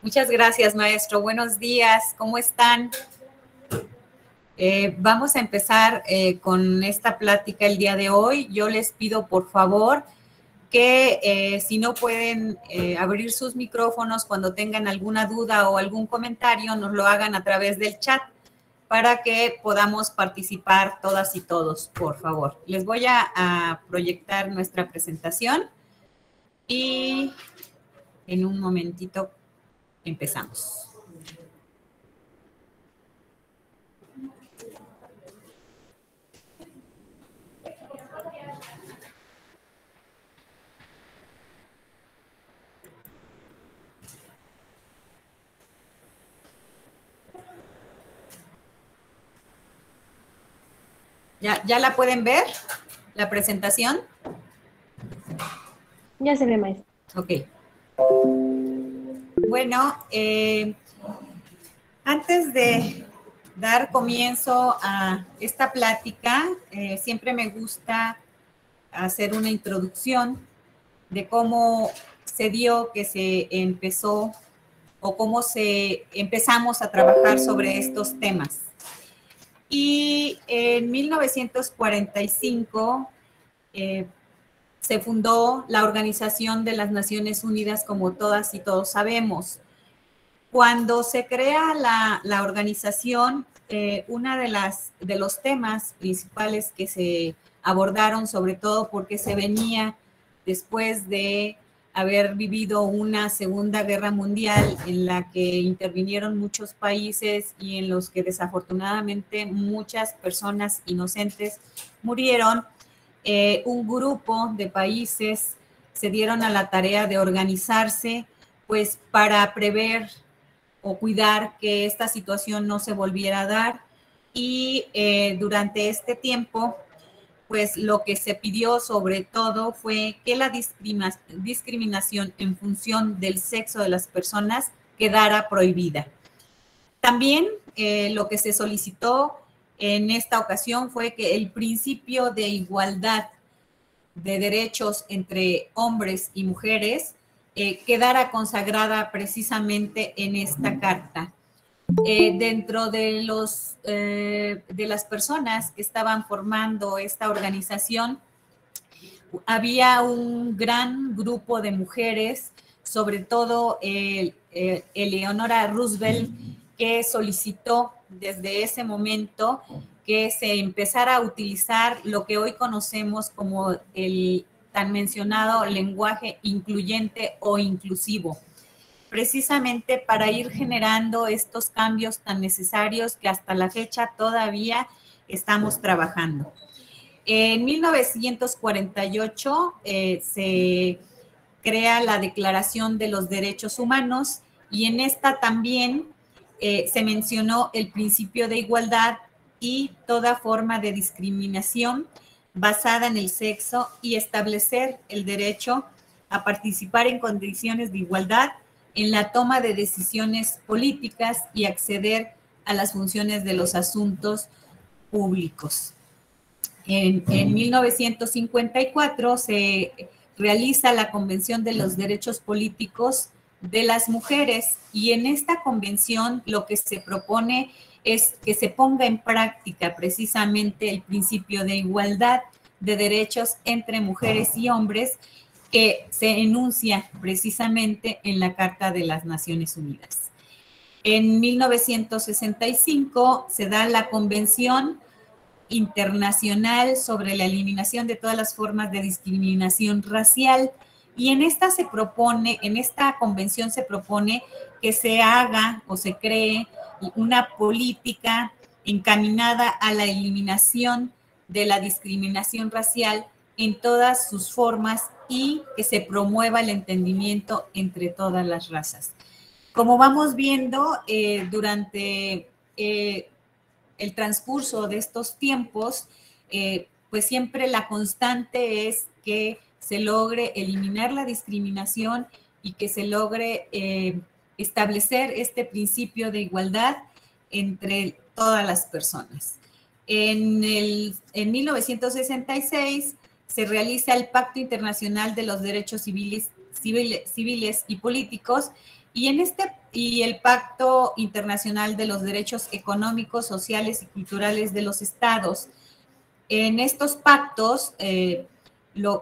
Muchas gracias, maestro. Buenos días. ¿Cómo están? Eh, vamos a empezar eh, con esta plática el día de hoy. Yo les pido, por favor, que eh, si no pueden abrir sus micrófonos cuando tengan alguna duda o algún comentario, nos lo hagan a través del chat para que podamos participar todas y todos, por favor. Les voy a proyectar nuestra presentación y en un momentito empezamos. ¿Ya, ¿Ya la pueden ver? ¿La presentación? Ya se ve, maestra. Ok. Bueno, eh, antes de dar comienzo a esta plática, eh, siempre me gusta hacer una introducción de cómo se dio que se empezó o cómo se empezamos a trabajar sobre estos temas. Y en 1945 eh, se fundó la Organización de las Naciones Unidas, como todas y todos sabemos. Cuando se crea la, organización, eh, una de de los temas principales que se abordaron, sobre todo porque se venía después de haber vivido una Segunda Guerra Mundial en la que intervinieron muchos países y en los que desafortunadamente muchas personas inocentes murieron, eh, un grupo de países se dieron a la tarea de organizarse pues para prever o cuidar que esta situación no se volviera a dar y eh, durante este tiempo pues lo que se pidió sobre todo fue que la discriminación en función del sexo de las personas quedara prohibida. También eh, lo que se solicitó en esta ocasión fue que el principio de igualdad de derechos entre hombres y mujeres eh, quedara consagrada precisamente en esta carta. Eh, dentro de, los, eh, de las personas que estaban formando esta organización, había un gran grupo de mujeres, sobre todo Eleonora Roosevelt, que solicitó desde ese momento que se empezara a utilizar lo que hoy conocemos como el tan mencionado lenguaje incluyente o inclusivo precisamente para ir generando estos cambios tan necesarios que hasta la fecha todavía estamos trabajando. En 1948 eh, se crea la Declaración de los Derechos Humanos y en esta también eh, se mencionó el principio de igualdad y toda forma de discriminación basada en el sexo y establecer el derecho a participar en condiciones de igualdad en la toma de decisiones políticas y acceder a las funciones de los asuntos públicos. En, en 1954 se realiza la Convención de los Derechos Políticos de las Mujeres y en esta convención lo que se propone es que se ponga en práctica precisamente el principio de igualdad de derechos entre mujeres y hombres que se enuncia precisamente en la Carta de las Naciones Unidas. En 1965 se da la Convención Internacional sobre la Eliminación de todas las formas de discriminación racial y en esta se propone, en esta convención se propone que se haga o se cree una política encaminada a la eliminación de la discriminación racial en todas sus formas y que se promueva el entendimiento entre todas las razas. Como vamos viendo eh, durante eh, el transcurso de estos tiempos, eh, pues siempre la constante es que se logre eliminar la discriminación y que se logre eh, establecer este principio de igualdad entre todas las personas. En, el, en 1966 se realiza el Pacto Internacional de los Derechos Civiles, civiles y políticos, y, en este, y el Pacto Internacional de los Derechos Económicos, Sociales y Culturales de los Estados. En estos pactos, eh,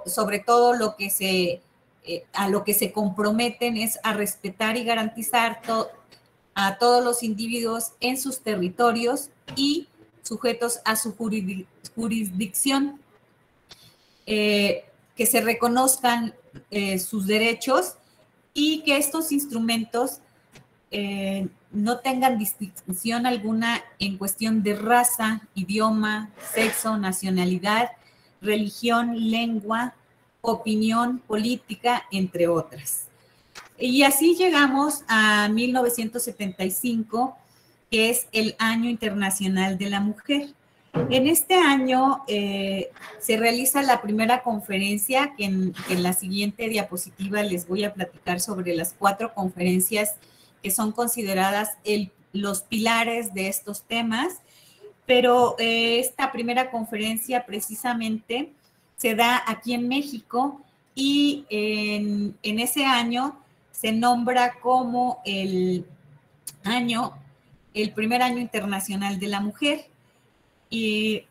sobre todo lo que se, eh, a lo que se comprometen es a respetar y garantizar a todos los individuos en sus territorios y sujetos a su jurisdicción, eh, que se reconozcan eh, sus derechos y que estos instrumentos no tengan distinción alguna en cuestión de raza, idioma, sexo, nacionalidad, religión, lengua, opinión política, entre otras. Y así llegamos a 1975, que es el Año Internacional de la Mujer. En este año eh, se realiza la primera conferencia, que en, la siguiente diapositiva les voy a platicar sobre las cuatro conferencias que son consideradas los pilares de estos temas, pero eh, esta primera conferencia precisamente se da aquí en México y en, ese año se nombra como el año, el primer año internacional de la mujer. Y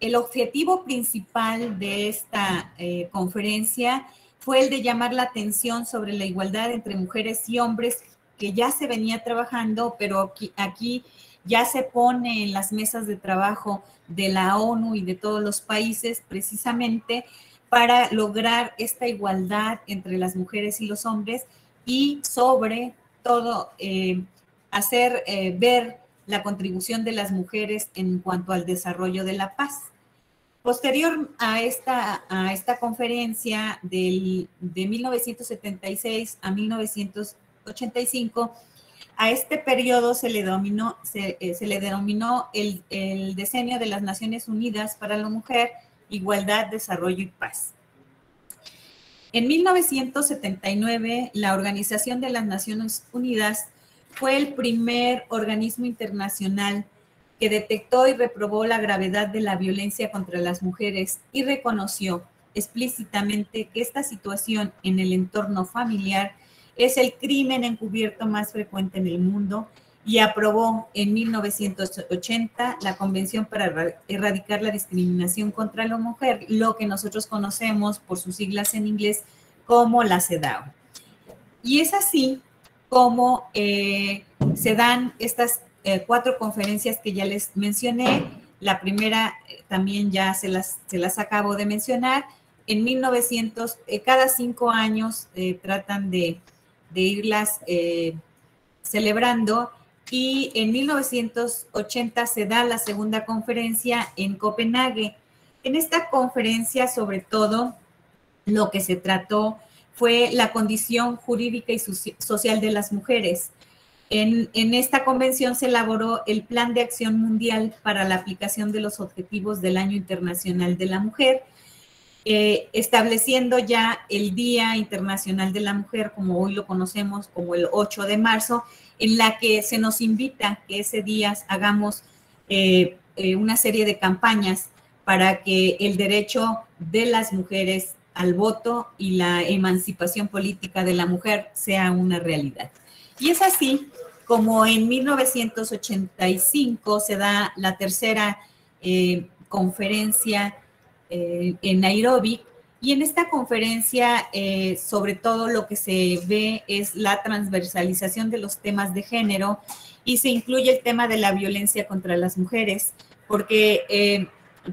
el objetivo principal de esta eh, conferencia fue el de llamar la atención sobre la igualdad entre mujeres y hombres que ya se venía trabajando, pero aquí ya se pone en las mesas de trabajo de la ONU y de todos los países precisamente para lograr esta igualdad entre las mujeres y los hombres y sobre todo eh, hacer eh, ver la contribución de las mujeres en cuanto al desarrollo de la paz. Posterior a esta, a esta conferencia del, de 1976 a 1985, a este periodo se le, dominó, eh, se le denominó el, el decenio de las Naciones Unidas para la Mujer, Igualdad, Desarrollo y Paz. En 1979, la Organización de las Naciones Unidas fue el primer organismo internacional que detectó y reprobó la gravedad de la violencia contra las mujeres y reconoció explícitamente que esta situación en el entorno familiar es el crimen encubierto más frecuente en el mundo y aprobó en 1980 la Convención para erradicar la discriminación contra la mujer, lo que nosotros conocemos por sus siglas en inglés como la CEDAW. Y es así como eh, se dan estas eh, cuatro conferencias que ya les mencioné. La primera eh, también ya se las, se las acabo de mencionar. En 1900, cada cinco años tratan de, de irlas celebrando y en 1980 se da la segunda conferencia en Copenhague. En esta conferencia, sobre todo, lo que se trató fue la condición jurídica y social de las mujeres. En, esta convención se elaboró el Plan de Acción Mundial para la aplicación de los objetivos del Año Internacional de la Mujer, eh, estableciendo ya el Día Internacional de la Mujer, como hoy lo conocemos como el 8 de marzo, en la que se nos invita que ese día hagamos eh, eh, una serie de campañas para que el derecho de las mujeres al voto y la emancipación política de la mujer sea una realidad. Y es así como en 1985 se da la tercera conferencia eh, en Nairobi y en esta conferencia eh, sobre todo lo que se ve es la transversalización de los temas de género y se incluye el tema de la violencia contra las mujeres porque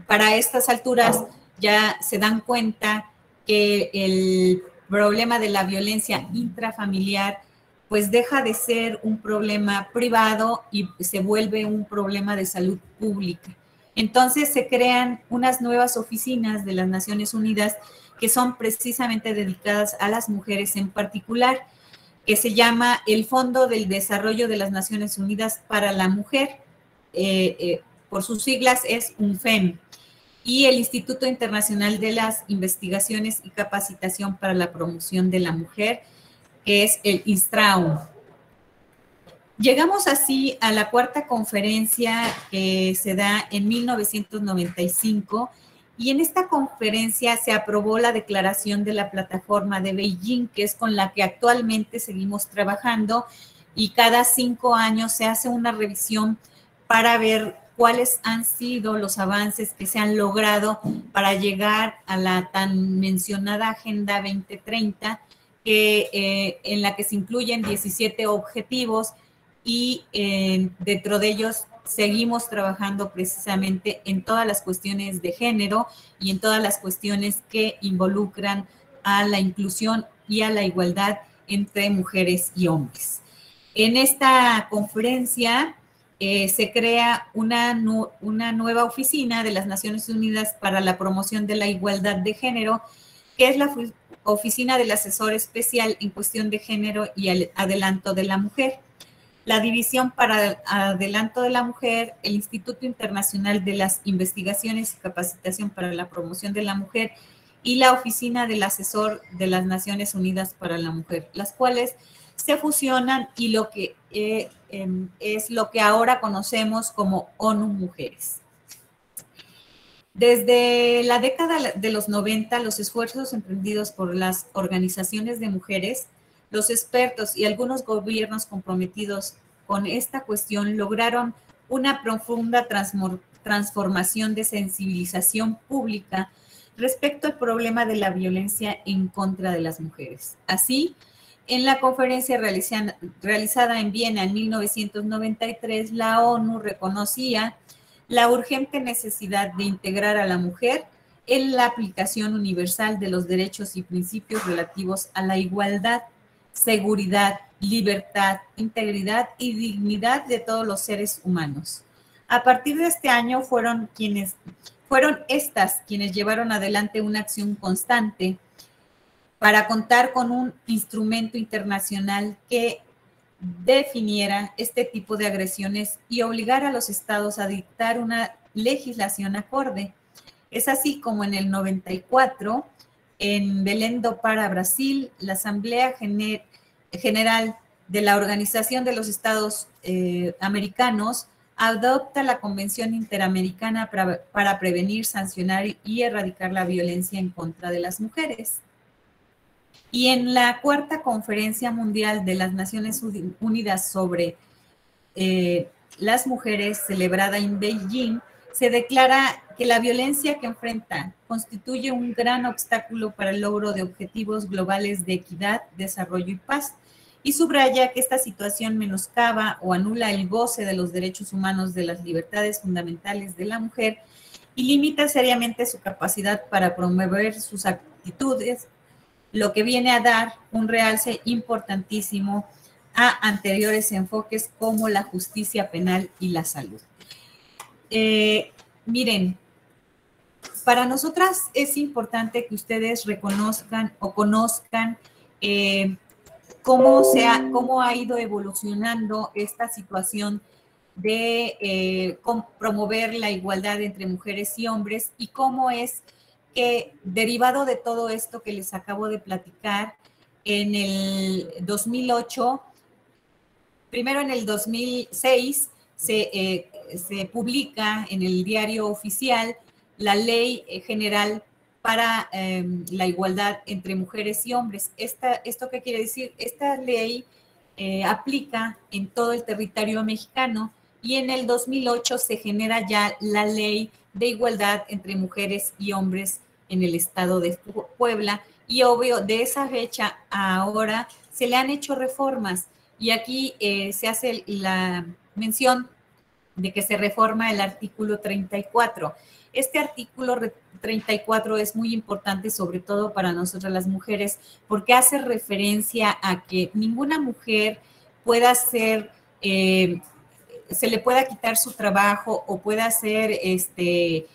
para estas alturas ya se dan cuenta que el problema de la violencia intrafamiliar pues deja de ser un problema privado y se vuelve un problema de salud pública. Entonces se crean unas nuevas oficinas de las Naciones Unidas que son precisamente dedicadas a las mujeres en particular, que se llama el Fondo del Desarrollo de las Naciones Unidas para la Mujer, eh, eh, por sus siglas es UNFEM y el Instituto Internacional de las Investigaciones y Capacitación para la Promoción de la Mujer, que es el ISTRAUM. Llegamos así a la cuarta conferencia que se da en 1995 Y en esta conferencia se aprobó la declaración de la plataforma de Beijing, que es con la que actualmente seguimos trabajando y cada cinco años se hace una revisión para ver cuáles han sido los avances que se han logrado para llegar a la tan mencionada Agenda 2030, que, eh, en la que se incluyen 17 objetivos y eh, dentro de ellos seguimos trabajando precisamente en todas las cuestiones de género y en todas las cuestiones que involucran a la inclusión y a la igualdad entre mujeres y hombres. En esta conferencia eh, se crea una, nueva oficina de las Naciones Unidas para la promoción de la igualdad de género, que es la Oficina del Asesor Especial en Cuestión de Género y el Adelanto de la Mujer la División para Adelanto de la Mujer, el Instituto Internacional de las Investigaciones y Capacitación para la Promoción de la Mujer y la Oficina del Asesor de las Naciones Unidas para la Mujer, las cuales se fusionan y lo que eh, em, es lo que ahora conocemos como ONU Mujeres. Desde la década de los 90, los esfuerzos emprendidos por las organizaciones de mujeres los expertos y algunos gobiernos comprometidos con esta cuestión lograron una profunda transformación de sensibilización pública respecto al problema de la violencia en contra de las mujeres. Así, en la conferencia realizada en Viena en 1993, la ONU reconocía la urgente necesidad de integrar a la mujer en la aplicación universal de los derechos y principios relativos a la igualdad seguridad, libertad, integridad y dignidad de todos los seres humanos. A partir de este año fueron quienes fueron estas quienes llevaron adelante una acción constante para contar con un instrumento internacional que definiera este tipo de agresiones y obligar a los estados a dictar una legislación acorde. Es así como en el 94 en Belém do Pará, Brasil, la Asamblea General de la Organización de los Estados eh, Americanos adopta la Convención Interamericana para, prevenir, sancionar y erradicar la violencia en contra de las mujeres. Y en la cuarta conferencia mundial de las Naciones Unidas sobre eh, las mujeres, celebrada en Beijing, se declara que la violencia que enfrenta constituye un gran obstáculo para el logro de objetivos globales de equidad, desarrollo y paz, y subraya que esta situación menoscaba o anula el goce de los derechos humanos de las libertades fundamentales de la mujer y limita seriamente su capacidad para promover sus actitudes, lo que viene a dar un realce importantísimo a anteriores enfoques como la justicia penal y la salud. Eh, miren, para nosotras es importante que ustedes reconozcan o conozcan eh, cómo, se ha, cómo ha ido evolucionando esta situación de eh, promover la igualdad entre mujeres y hombres y cómo es que derivado de todo esto que les acabo de platicar, en el 2008, primero en el 2006, se se publica en el diario oficial la ley eh, general para em, la igualdad entre mujeres y hombres. Esta, ¿Esto qué quiere decir? Esta ley eh, aplica en todo el territorio mexicano y en el 2008 se genera ya la ley de igualdad entre mujeres y hombres en el estado de Puebla. Y obvio, de esa fecha a ahora se le han hecho reformas y aquí eh, se hace la mención de que se reforma el artículo 34. Este artículo 34 es muy importante, sobre todo para nosotras las mujeres, porque hace referencia a que ninguna mujer pueda ser, eh, se le pueda quitar su trabajo o pueda ser, este,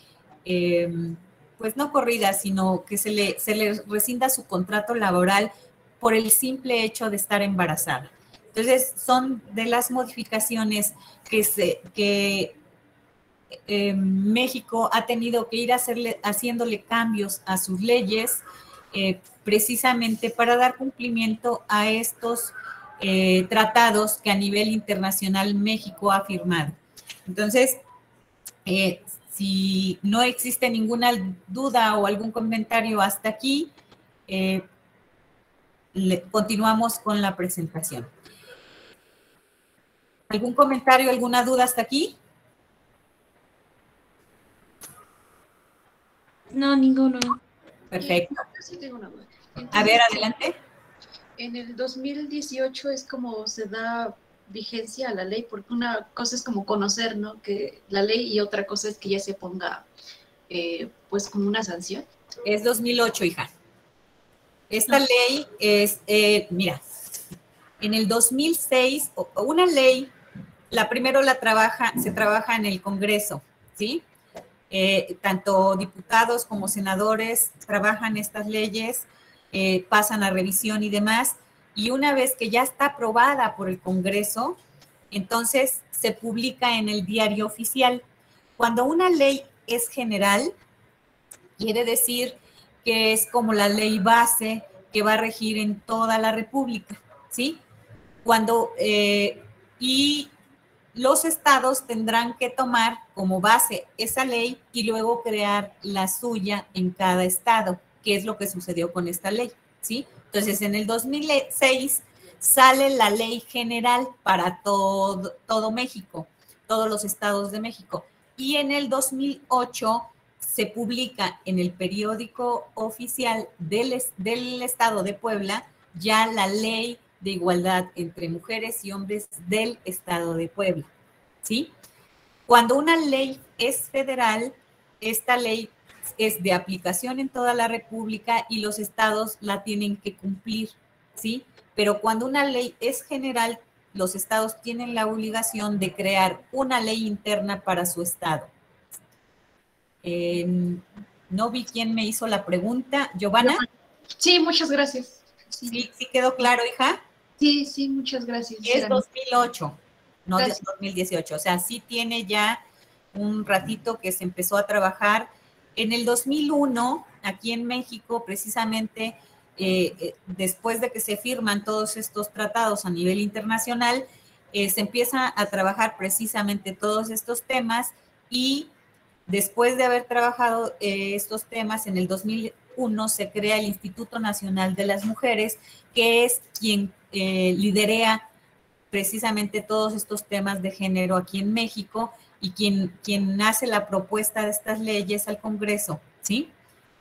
em, pues no corrida, sino que se le, se le rescinda su contrato laboral por el simple hecho de estar embarazada. Entonces, son de las modificaciones que, eh, México ha tenido que ir hacerle, haciéndole cambios a sus leyes eh, precisamente para dar cumplimiento a estos eh, tratados que a nivel internacional México ha firmado. Entonces, si no existe ninguna duda o algún comentario hasta aquí, continuamos con la presentación. ¿Algún comentario, alguna duda hasta aquí? No, ninguno. Perfecto. A ver, adelante. En el 2018 es como se da vigencia a la ley, porque una cosa es como conocer, ¿no? Que la ley y otra cosa es que ya se ponga, eh, pues, como una sanción. Es 2008, hija. Esta ley es, eh, mira, en el 2006, una ley, la primero la trabaja, se trabaja en el Congreso, ¿sí? Eh, tanto diputados como senadores trabajan estas leyes, pasan a revisión y demás y una vez que ya está aprobada por el Congreso, entonces se publica en el diario oficial. Cuando una ley es general, quiere decir que es como la ley base que va a regir en toda la República, ¿sí? Cuando, eh, y los estados tendrán que tomar como base esa ley y luego crear la suya en cada estado, que es lo que sucedió con esta ley, ¿sí? Entonces, en el 2006 sale la ley general para todo, todo México, todos los estados de México. Y en el 2008 se publica en el periódico oficial del, del estado de Puebla ya la ley de igualdad entre mujeres y hombres del estado de Puebla. ¿Sí? Cuando una ley es federal, esta ley es de aplicación en toda la República y los estados la tienen que cumplir, ¿sí? Pero cuando una ley es general, los estados tienen la obligación de crear una ley interna para su estado. Em, no vi quién me hizo la pregunta. Giovanna. Sí, muchas gracias. Sí, ¿Sí, quedó claro, hija? Sí, sí, muchas gracias. Es 2008, no es 2018. O sea, sí tiene ya un ratito que se empezó a trabajar en el 2001, aquí en México, precisamente eh, eh, después de que se firman todos estos tratados a nivel internacional, eh, se empieza a trabajar precisamente todos estos temas y después de haber trabajado estos temas en el 2001 se crea el Instituto Nacional de las Mujeres, que es quien liderea precisamente todos estos temas de género aquí en México y quien, quien hace la propuesta de estas leyes al Congreso, ¿sí?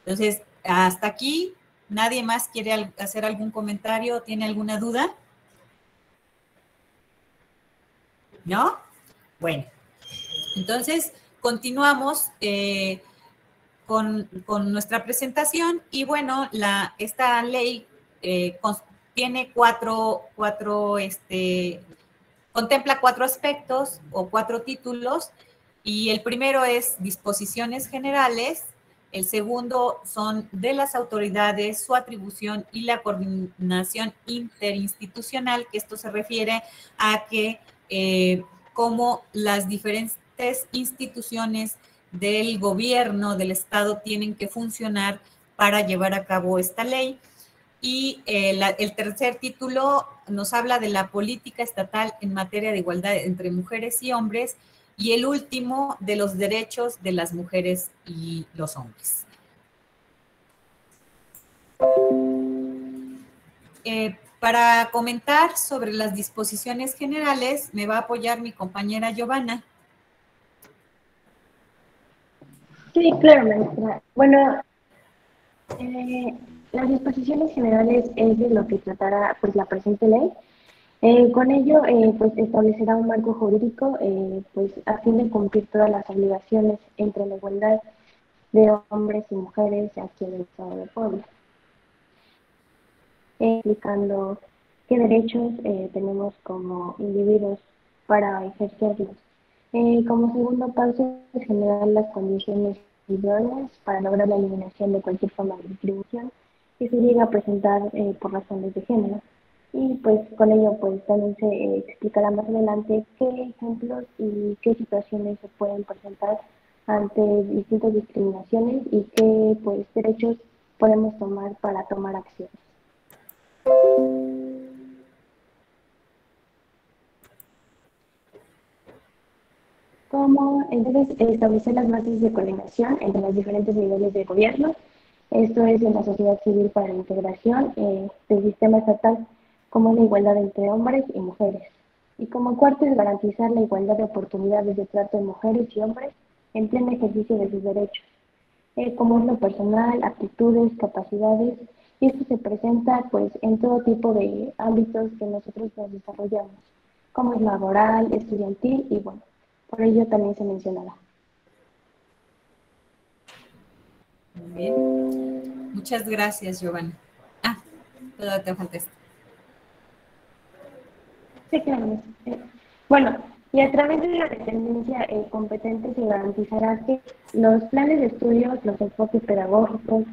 Entonces, hasta aquí, ¿nadie más quiere hacer algún comentario? ¿Tiene alguna duda? ¿No? Bueno, entonces continuamos eh, con, nuestra presentación y bueno, la, esta ley eh, tiene cuatro, cuatro este, Contempla cuatro aspectos o cuatro títulos y el primero es disposiciones generales, el segundo son de las autoridades, su atribución y la coordinación interinstitucional, que esto se refiere a que eh, como las diferentes instituciones del gobierno, del Estado, tienen que funcionar para llevar a cabo esta ley. Y eh, el tercer título nos habla de la política estatal en materia de igualdad entre mujeres y hombres. Y el último, de los derechos de las mujeres y los hombres. Eh, para comentar sobre las disposiciones generales, me va a apoyar mi compañera Giovanna. Sí, claro, maestra. Bueno, eh, las disposiciones generales es de lo que tratará pues, la presente ley. Eh, con ello, eh, pues establecerá un marco jurídico, eh, pues a fin de cumplir todas las obligaciones entre la igualdad de hombres y mujeres aquí en el Estado de Puebla, explicando qué derechos tenemos como individuos para ejercerlos. como segundo paso, generar las condiciones idóneas para lograr la eliminación de cualquier forma de discriminación que se llega a presentar eh, por razones de género. Y pues con ello pues también se eh, explicará más adelante qué ejemplos y qué situaciones se pueden presentar ante distintas discriminaciones y qué pues derechos podemos tomar para tomar acciones. como entonces establecer las bases de coordinación entre los diferentes niveles de gobierno. Esto es en la sociedad civil para la integración eh, del sistema estatal como la igualdad entre hombres y mujeres. Y como cuarto es garantizar la igualdad de oportunidades de trato de mujeres y hombres en pleno ejercicio de sus derechos, como es lo personal, aptitudes, capacidades, y esto se presenta pues en todo tipo de ámbitos que nosotros nos desarrollamos, como es laboral, estudiantil y bueno, por ello también se mencionará. Muy bien. Muchas gracias, Giovanna. Ah, todavía te falta esto. Sí, claro. Bueno, y a través de la dependencia eh, competente se garantizará que los planes de estudios, los enfoques pedagógicos,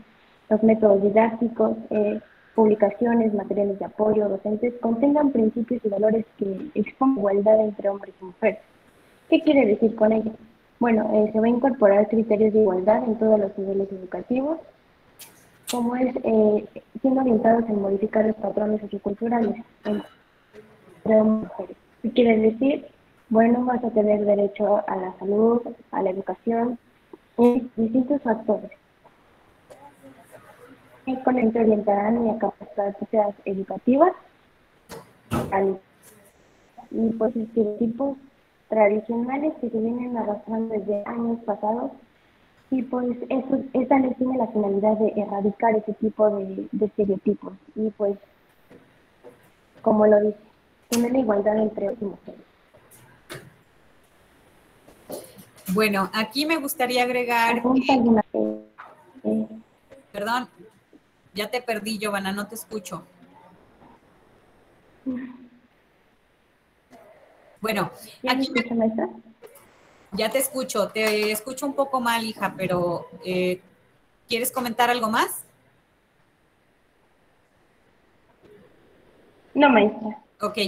los métodos didácticos, eh, publicaciones, materiales de apoyo, docentes, contengan principios y valores que expongan igualdad entre hombres y mujeres. ¿Qué quiere decir con ello? Bueno, eh, se va a incorporar criterios de igualdad en todos los niveles educativos, como es eh, siendo orientados en modificar los patrones socioculturales entre y mujeres. ¿Qué quiere decir? Bueno, vas a tener derecho a la salud, a la educación y distintos factores con el que orientarán a capacidades educativas y pues estereotipos tradicionales que se vienen arrastrando desde años pasados y pues eso, esta ley tiene la finalidad de erradicar ese tipo de, estereotipos y pues como lo dice, tener la igualdad entre hombres y mujeres. Bueno, aquí me gustaría agregar... perdón, ya te perdí, Giovanna, no te escucho. Bueno, ¿Ya me escucha, maestra? Ya te escucho, te escucho un poco mal, hija, pero eh, ¿quieres comentar algo más? No, maestra. Ok,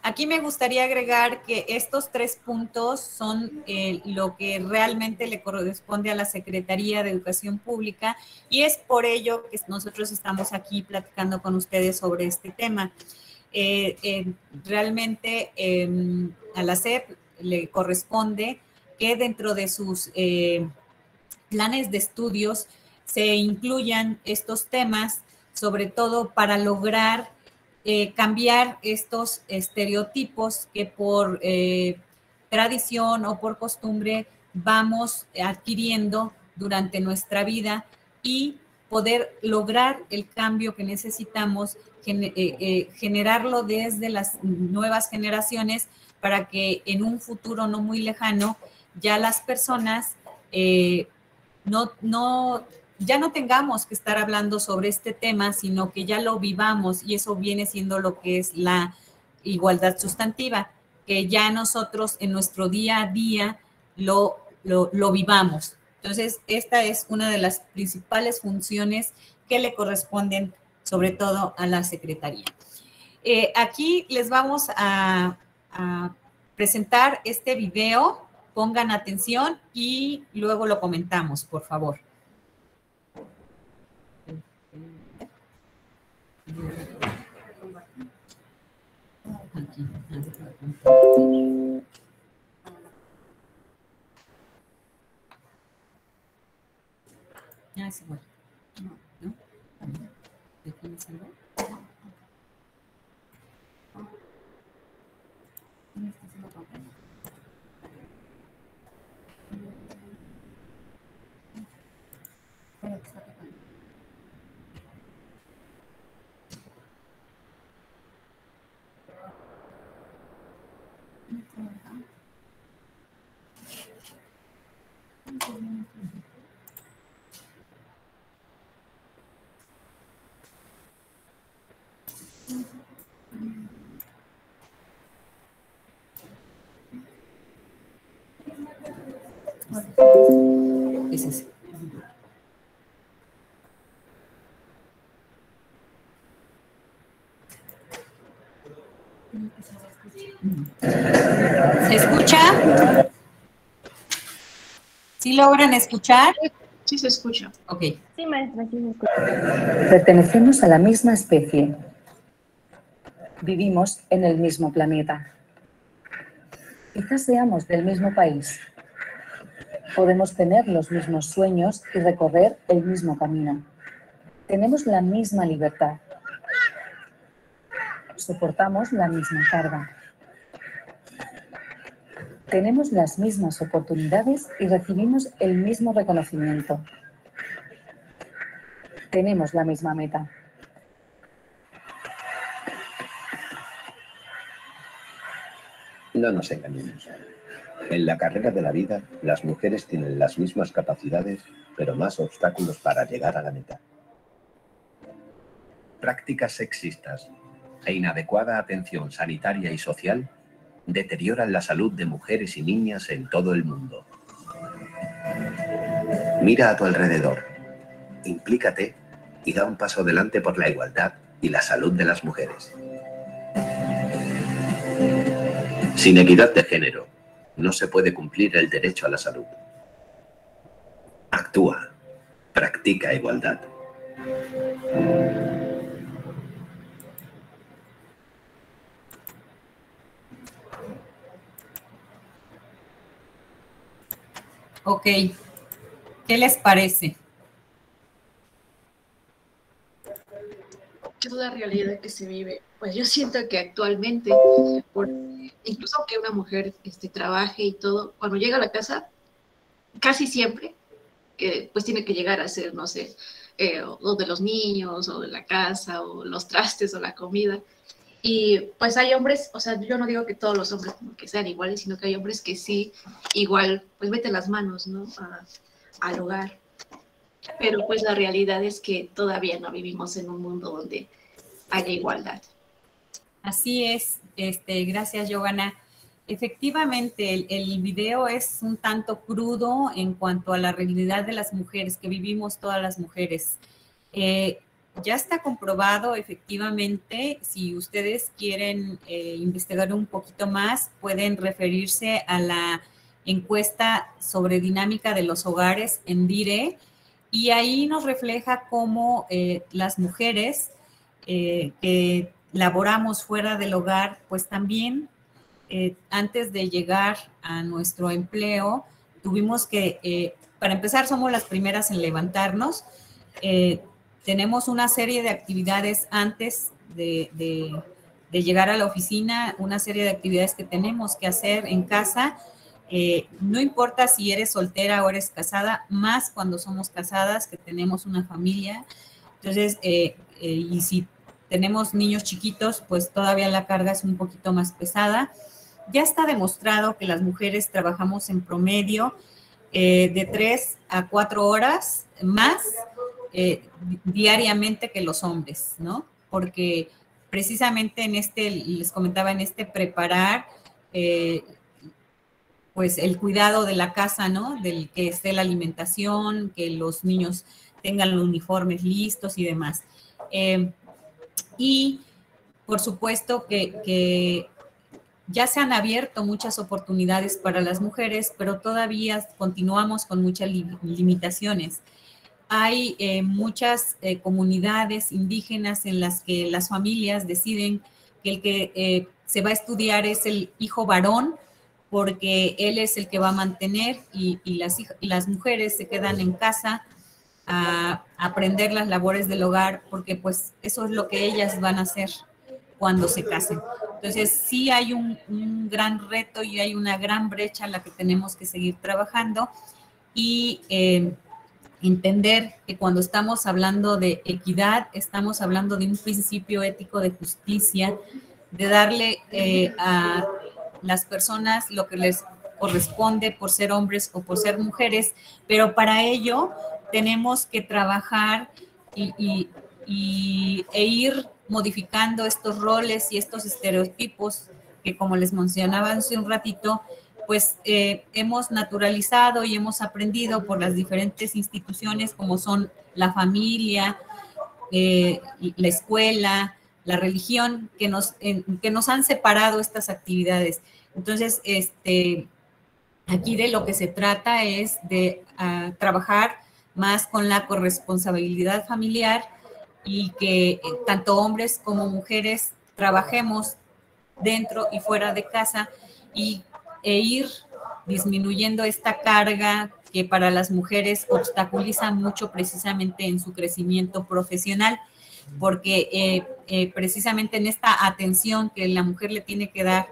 aquí me gustaría agregar que estos tres puntos son eh, lo que realmente le corresponde a la Secretaría de Educación Pública y es por ello que nosotros estamos aquí platicando con ustedes sobre este tema. Eh, eh, realmente em, a la SEP le corresponde que dentro de sus planes de estudios se incluyan estos temas, sobre todo para lograr eh, cambiar estos estereotipos que por eh, tradición o por costumbre vamos adquiriendo durante nuestra vida y poder lograr el cambio que necesitamos, eh, generarlo desde las nuevas generaciones para que en un futuro no muy lejano ya las personas no, no ya no tengamos que estar hablando sobre este tema, sino que ya lo vivamos y eso viene siendo lo que es la igualdad sustantiva, que ya nosotros en nuestro día a día lo, lo, vivamos. Entonces, esta es una de las principales funciones que le corresponden sobre todo a la Secretaría. Eh, aquí les vamos a, a presentar este video, pongan atención y luego lo comentamos, por favor. Ya es igual. No, ¿no? ¿De quién es igual? ¿Quién está haciendo campaña? ¿Cuál está Es ¿Se escucha? ¿Sí logran escuchar? Sí, se escucha. Ok. Sí, maestra, sí se escucha. Pertenecemos a la misma especie. Vivimos en el mismo planeta. Quizás seamos del mismo país, Podemos tener los mismos sueños y recorrer el mismo camino. Tenemos la misma libertad. Soportamos la misma carga. Tenemos las mismas oportunidades y recibimos el mismo reconocimiento. Tenemos la misma meta. No nos engañemos. En la carrera de la vida, las mujeres tienen las mismas capacidades, pero más obstáculos para llegar a la meta. Prácticas sexistas e inadecuada atención sanitaria y social deterioran la salud de mujeres y niñas en todo el mundo. Mira a tu alrededor, implícate y da un paso adelante por la igualdad y la salud de las mujeres. Sin equidad de género, no se puede cumplir el derecho a la salud. Actúa, practica igualdad. Ok, ¿qué les parece? es la realidad que se vive. Pues yo siento que actualmente, incluso que una mujer este, trabaje y todo, cuando llega a la casa, casi siempre, que pues tiene que llegar a hacer, no sé, eh, de los niños, o de la casa, o los trastes, o la comida. Y pues hay hombres, o sea, yo no digo que todos los hombres que sean iguales, sino que hay hombres que sí, igual, pues meten las manos, ¿no? al hogar pero pues la realidad es que todavía no vivimos en un mundo donde haya igualdad. Así es, este, gracias, Giovanna. Efectivamente, el, el, video es un tanto crudo en cuanto a la realidad de las mujeres, que vivimos todas las mujeres. Eh, ya está comprobado, efectivamente, si ustedes quieren eh, investigar un poquito más, pueden referirse a la encuesta sobre dinámica de los hogares en DIRE, y ahí nos refleja cómo eh, las mujeres eh, que laboramos fuera del hogar, pues también antes de llegar a nuestro empleo, tuvimos que, para empezar, somos las primeras en levantarnos. Tenemos una serie de actividades antes de, llegar a la oficina, una serie de actividades que tenemos que hacer en casa eh, no importa si eres soltera o eres casada, más cuando somos casadas, que tenemos una familia. Entonces, eh, eh, y si tenemos niños chiquitos, pues todavía la carga es un poquito más pesada. Ya está demostrado que las mujeres trabajamos en promedio de tres a cuatro horas más diariamente que los hombres, ¿no? Porque precisamente en este, les comentaba, en este preparar pues el cuidado de la casa, ¿no? Del que esté la alimentación, que los niños tengan los uniformes listos y demás. Eh, y por supuesto que, ya se han abierto muchas oportunidades para las mujeres, pero todavía continuamos con muchas limitaciones. Hay eh, muchas eh, comunidades indígenas en las que las familias deciden que el que se va a estudiar es el hijo varón porque él es el que va a mantener y, las, las mujeres se quedan en casa a, aprender las labores del hogar, porque pues eso es lo que ellas van a hacer cuando se casen. Entonces sí hay un, gran reto y hay una gran brecha en la que tenemos que seguir trabajando y eh, entender que cuando estamos hablando de equidad, estamos hablando de un principio ético de justicia, de darle eh, a las personas lo que les corresponde por ser hombres o por ser mujeres, pero para ello tenemos que trabajar y, e ir modificando estos roles y estos estereotipos que como les mencionaba hace un ratito, pues eh, hemos naturalizado y hemos aprendido por las diferentes instituciones como son la familia, eh, la escuela, la religión, que nos, que nos han separado estas actividades. Entonces, este, aquí de lo que se trata es de ah, trabajar más con la corresponsabilidad familiar y que eh, tanto hombres como mujeres trabajemos dentro y fuera de casa y, e ir disminuyendo esta carga que para las mujeres obstaculiza mucho precisamente en su crecimiento profesional, porque eh, eh, precisamente en esta atención que la mujer le tiene que dar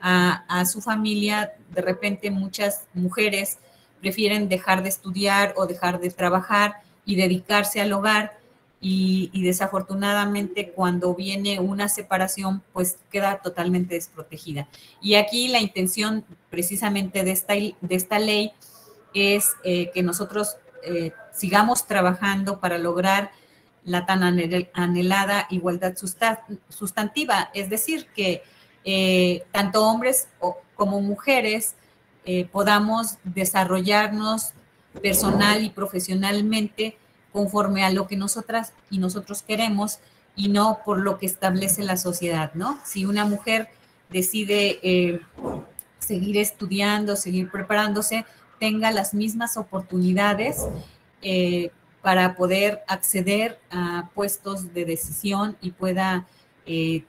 a, a, su familia, de repente muchas mujeres prefieren dejar de estudiar o dejar de trabajar y dedicarse al hogar y, desafortunadamente cuando viene una separación, pues queda totalmente desprotegida. Y aquí la intención precisamente de esta, de esta ley es eh, que nosotros eh, sigamos trabajando para lograr la tan anhelada igualdad sustantiva, es decir, que eh, tanto hombres como mujeres podamos desarrollarnos personal y profesionalmente conforme a lo que nosotras y nosotros queremos y no por lo que establece la sociedad, ¿no? Si una mujer decide eh, seguir estudiando, seguir preparándose, tenga las mismas oportunidades eh, para poder acceder a puestos de decisión y pueda eh,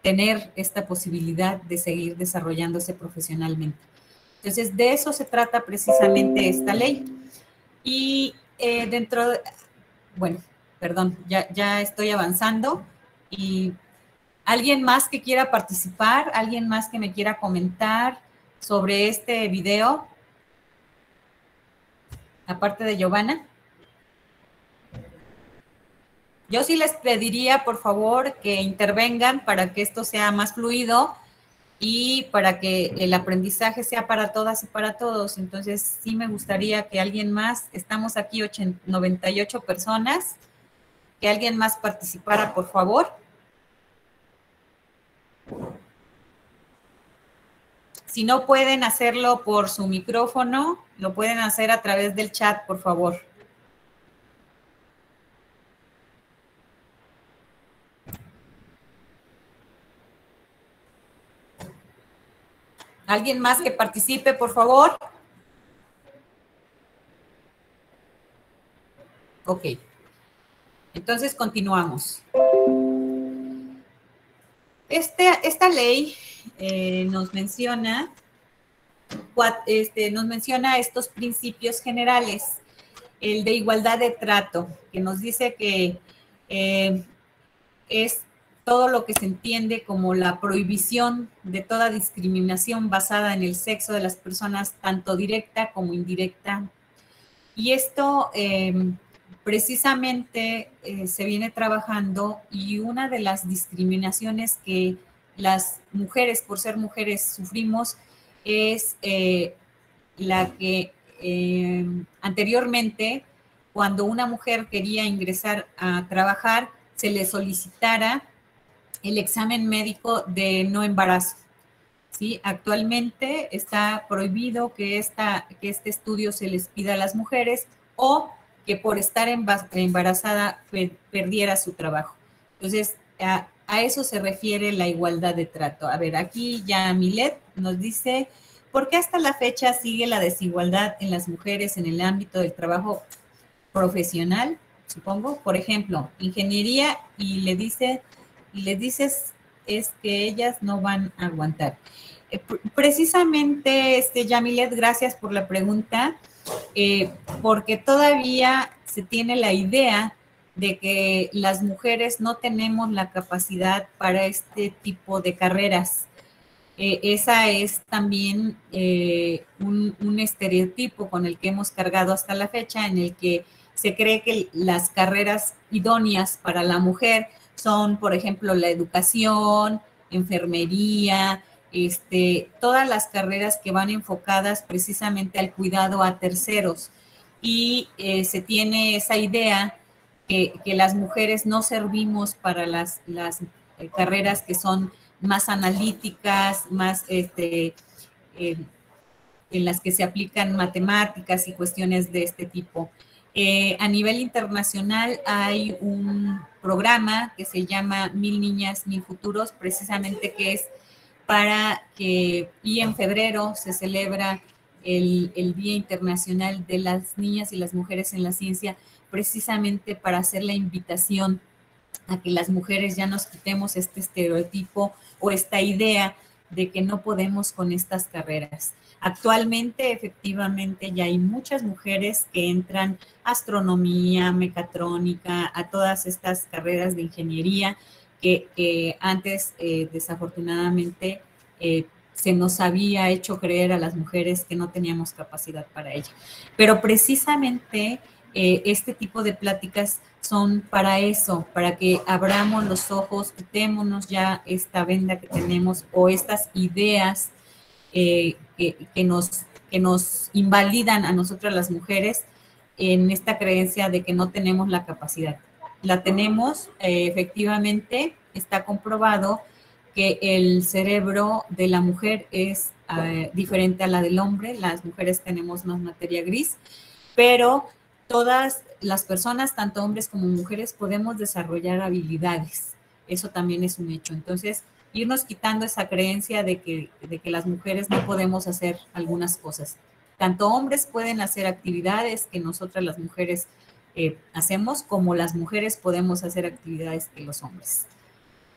tener esta posibilidad de seguir desarrollándose profesionalmente. Entonces, de eso se trata precisamente esta ley. Y eh, dentro de, bueno, perdón, ya, ya estoy avanzando y alguien más que quiera participar, alguien más que me quiera comentar sobre este video, aparte de Giovanna. Yo sí les pediría, por favor, que intervengan para que esto sea más fluido y para que el aprendizaje sea para todas y para todos. Entonces, sí me gustaría que alguien más, estamos aquí 98 personas, que alguien más participara, por favor. Si no pueden hacerlo por su micrófono, lo pueden hacer a través del chat, por favor. ¿Alguien más que participe, por favor? Ok. Entonces continuamos. Este, esta ley eh, nos menciona este, nos menciona estos principios generales. El de igualdad de trato, que nos dice que eh, es todo lo que se entiende como la prohibición de toda discriminación basada en el sexo de las personas, tanto directa como indirecta. Y esto em, precisamente eh, se viene trabajando y una de las discriminaciones que las mujeres, por ser mujeres, sufrimos es eh, la que em, anteriormente, cuando una mujer quería ingresar a trabajar, se le solicitara el examen médico de no embarazo. ¿sí? Actualmente está prohibido que, esta, que este estudio se les pida a las mujeres o que por estar embarazada perdiera su trabajo. Entonces, a, eso se refiere la igualdad de trato. A ver, aquí ya Milet nos dice, ¿por qué hasta la fecha sigue la desigualdad en las mujeres en el ámbito del trabajo profesional? Supongo, por ejemplo, ingeniería y le dice y les dices es que ellas no van a aguantar. Eh, precisamente, este, Yamilet, gracias por la pregunta, eh, porque todavía se tiene la idea de que las mujeres no tenemos la capacidad para este tipo de carreras. Eh, esa es también un, un, estereotipo con el que hemos cargado hasta la fecha, en el que se cree que las carreras idóneas para la mujer son, por ejemplo, la educación, enfermería, este, todas las carreras que van enfocadas precisamente al cuidado a terceros. Y eh, se tiene esa idea que, las mujeres no servimos para las, las eh, carreras que son más analíticas, más este, eh, en las que se aplican matemáticas y cuestiones de este tipo. Eh, a nivel internacional hay un programa que se llama Mil Niñas, Mil Futuros, precisamente que es para que, y en febrero se celebra el, el, Día Internacional de las Niñas y las Mujeres en la Ciencia, precisamente para hacer la invitación a que las mujeres ya nos quitemos este estereotipo o esta idea de que no podemos con estas carreras. Actualmente, efectivamente, ya hay muchas mujeres que entran a astronomía, mecatrónica, a todas estas carreras de ingeniería que, antes, eh, desafortunadamente, eh, se nos había hecho creer a las mujeres que no teníamos capacidad para ello. Pero precisamente eh, este tipo de pláticas son para eso, para que abramos los ojos, quitémonos ya esta venda que tenemos o estas ideas que, nos, que nos invalidan a nosotras las mujeres en esta creencia de que no tenemos la capacidad. La tenemos, efectivamente, está comprobado que el cerebro de la mujer es eh, diferente a la del hombre. Las mujeres tenemos más materia gris, pero todas las personas, tanto hombres como mujeres, podemos desarrollar habilidades. Eso también es un hecho. Entonces, irnos quitando esa creencia de que, de que las mujeres no podemos hacer algunas cosas. Tanto hombres pueden hacer actividades que nosotras las mujeres eh, hacemos, como las mujeres podemos hacer actividades que los hombres.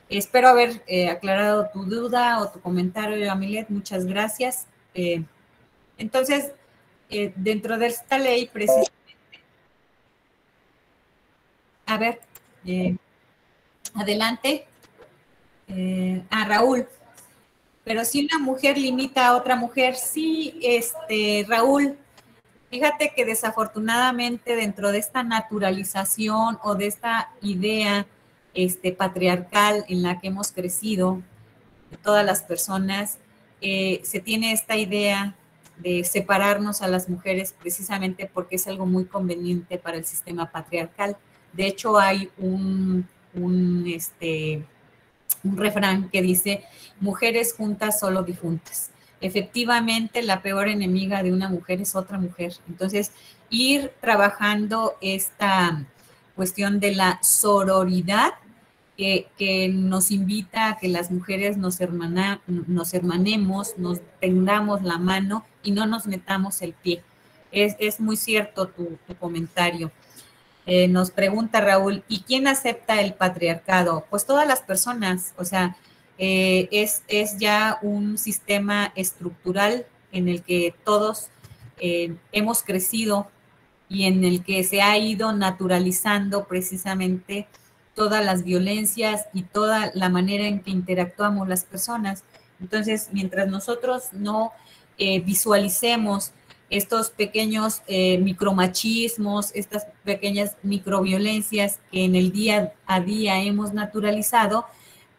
Espero haber eh, aclarado tu duda o tu comentario, Amilet. Muchas gracias. Eh, entonces, dentro de esta ley, precisamente, a ver, adelante. A Raúl. Pero si una mujer limita a otra mujer, sí, este, Raúl, fíjate que desafortunadamente dentro de esta naturalización o de esta idea este, patriarcal en la que hemos crecido, todas las personas, eh, se tiene esta idea de separarnos a las mujeres precisamente porque es algo muy conveniente para el sistema patriarcal. De hecho, hay un, un, este, un refrán que dice, mujeres juntas, solo difuntas. Efectivamente, la peor enemiga de una mujer es otra mujer. Entonces, ir trabajando esta cuestión de la sororidad que, nos invita a que las mujeres nos, hermana, nos hermanemos, nos tendamos la mano y no nos metamos el pie. Es, muy cierto tu, comentario. Eh, nos pregunta Raúl, ¿y quién acepta el patriarcado? Pues todas las personas, o sea, eh, es, es, ya un sistema estructural en el que todos eh, hemos crecido y en el que se ha ido naturalizando precisamente todas las violencias y toda la manera en que interactuamos las personas. Entonces, mientras nosotros no visualicemos estos pequeños eh, micromachismos, estas pequeñas microviolencias que en el día a día hemos naturalizado,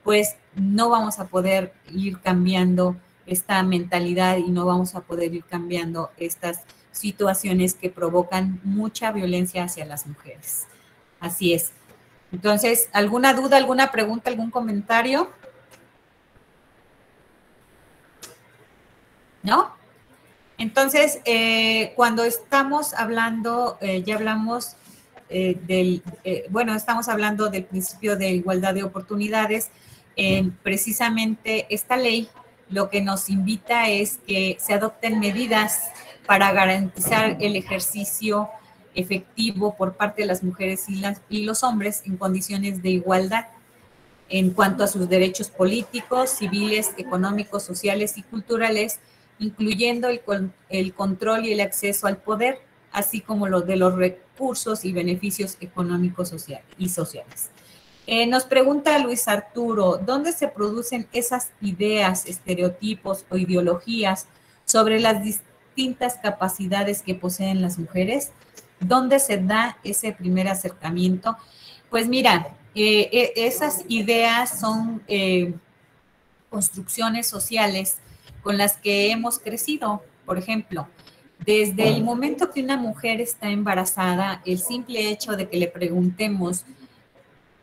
pues no vamos a poder ir cambiando esta mentalidad y no vamos a poder ir cambiando estas situaciones que provocan mucha violencia hacia las mujeres. Así es. Entonces, ¿alguna duda, alguna pregunta, algún comentario? ¿No? Entonces, eh, cuando estamos hablando, eh, ya hablamos eh, del, bueno, estamos hablando del principio de igualdad de oportunidades, precisamente esta ley lo que nos invita es que se adopten medidas para garantizar el ejercicio efectivo por parte de las mujeres y los hombres en condiciones de igualdad en cuanto a sus derechos políticos, civiles, económicos, sociales y culturales, incluyendo el, el control y el acceso al poder, así como los de los recursos y beneficios económicos y sociales. Eh, nos pregunta Luis Arturo, ¿dónde se producen esas ideas, estereotipos o ideologías sobre las distintas capacidades que poseen las mujeres? ¿Dónde se da ese primer acercamiento? Pues mira, eh, eh, esas ideas son construcciones sociales con las que hemos crecido. Por ejemplo, desde el momento que una mujer está embarazada, el simple hecho de que le preguntemos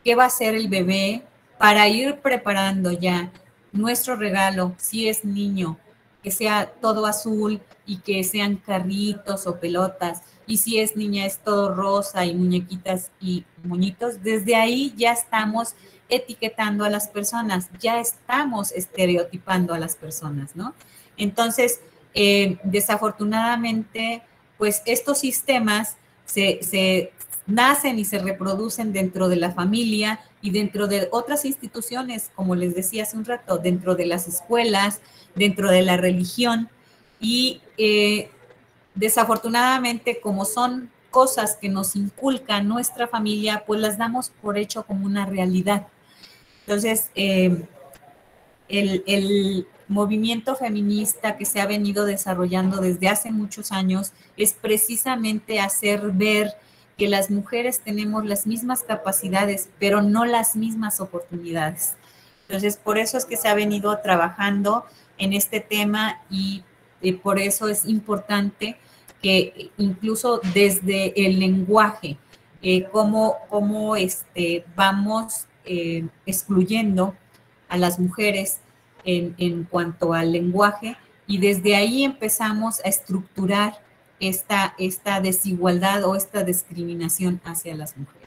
qué va a ser el bebé para ir preparando ya nuestro regalo, si es niño, que sea todo azul y que sean carritos o pelotas, y si es niña es todo rosa y muñequitas y muñitos, desde ahí ya estamos etiquetando a las personas, ya estamos estereotipando a las personas, ¿no? Entonces, eh, desafortunadamente, pues estos sistemas se, nacen y se reproducen dentro de la familia y dentro de otras instituciones, como les decía hace un rato, dentro de las escuelas, dentro de la religión, Y eh, desafortunadamente, como son cosas que nos inculca nuestra familia, pues las damos por hecho como una realidad. Entonces, eh, el, movimiento feminista que se ha venido desarrollando desde hace muchos años es precisamente hacer ver que las mujeres tenemos las mismas capacidades, pero no las mismas oportunidades. Entonces, por eso es que se ha venido trabajando en este tema y, por eso es importante que incluso desde el lenguaje, eh, cómo, este, vamos eh, excluyendo a las mujeres en, cuanto al lenguaje y desde ahí empezamos a estructurar esta, esta desigualdad o esta discriminación hacia las mujeres.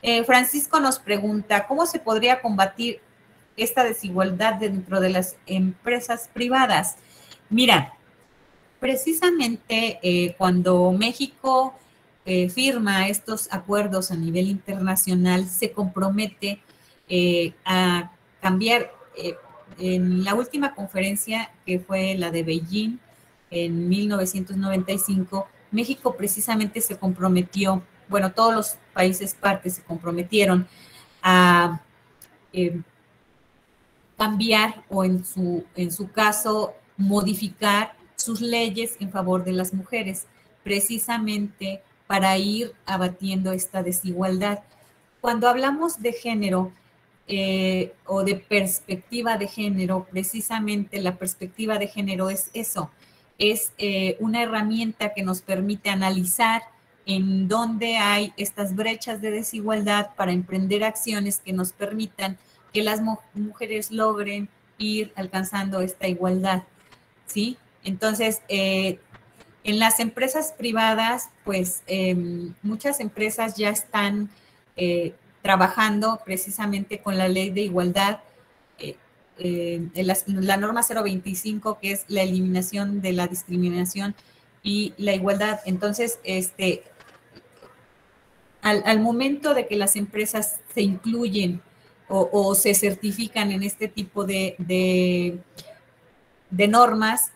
Eh, Francisco nos pregunta, ¿cómo se podría combatir esta desigualdad dentro de las empresas privadas? Mira, precisamente eh, cuando México eh, firma estos acuerdos a nivel internacional, se compromete a cambiar en la última conferencia, que fue la de Beijing en 1995, México precisamente se comprometió, bueno, todos los países partes se comprometieron a eh, cambiar o en su, en su caso modificar sus leyes en favor de las mujeres, precisamente para ir abatiendo esta desigualdad. Cuando hablamos de género, eh, o de perspectiva de género, precisamente la perspectiva de género es eso, es eh, una herramienta que nos permite analizar en dónde hay estas brechas de desigualdad para emprender acciones que nos permitan que las mujeres logren ir alcanzando esta igualdad, ¿sí? Entonces, eh, en las empresas privadas, pues em, muchas empresas ya están trabajando precisamente con la ley de igualdad, eh, eh, la, norma 025, que es la eliminación de la discriminación y la igualdad. Entonces, este, al, momento de que las empresas se incluyen o, se certifican en este tipo de, de normas,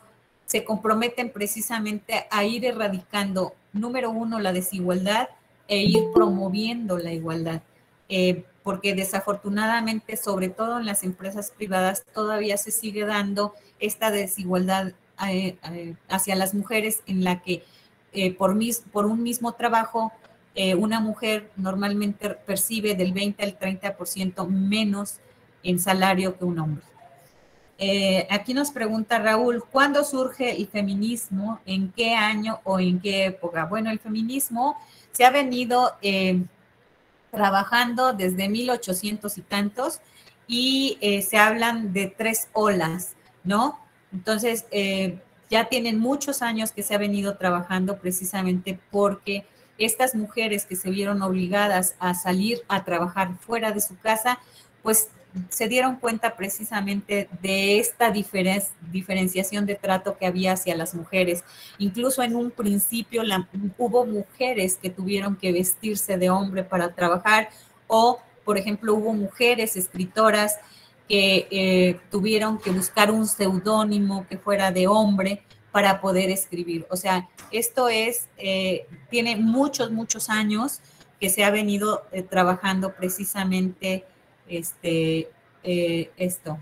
se comprometen precisamente a ir erradicando, número uno, la desigualdad e ir promoviendo la igualdad. Eh, porque desafortunadamente, sobre todo en las empresas privadas, todavía se sigue dando esta desigualdad eh, eh, hacia las mujeres en la que por, por un mismo trabajo, una mujer normalmente percibe del 20 al 30% menos en salario que un hombre. Aquí nos pregunta Raúl, ¿cuándo surge el feminismo? ¿En qué año o en qué época? Bueno, el feminismo se ha venido trabajando desde 1800 y tantos y eh, se hablan de tres olas, ¿no? Entonces, eh, ya tienen muchos años que se ha venido trabajando precisamente porque estas mujeres que se vieron obligadas a salir a trabajar fuera de su casa, pues se dieron cuenta precisamente de esta diferenciación de trato que había hacia las mujeres. Incluso en un principio hubo mujeres que tuvieron que vestirse de hombre para trabajar o, por ejemplo, hubo mujeres escritoras que eh, tuvieron que buscar un seudónimo que fuera de hombre para poder escribir. O sea, esto es, eh, tiene muchos, muchos años que se ha venido eh, trabajando precisamente este, eh, esto.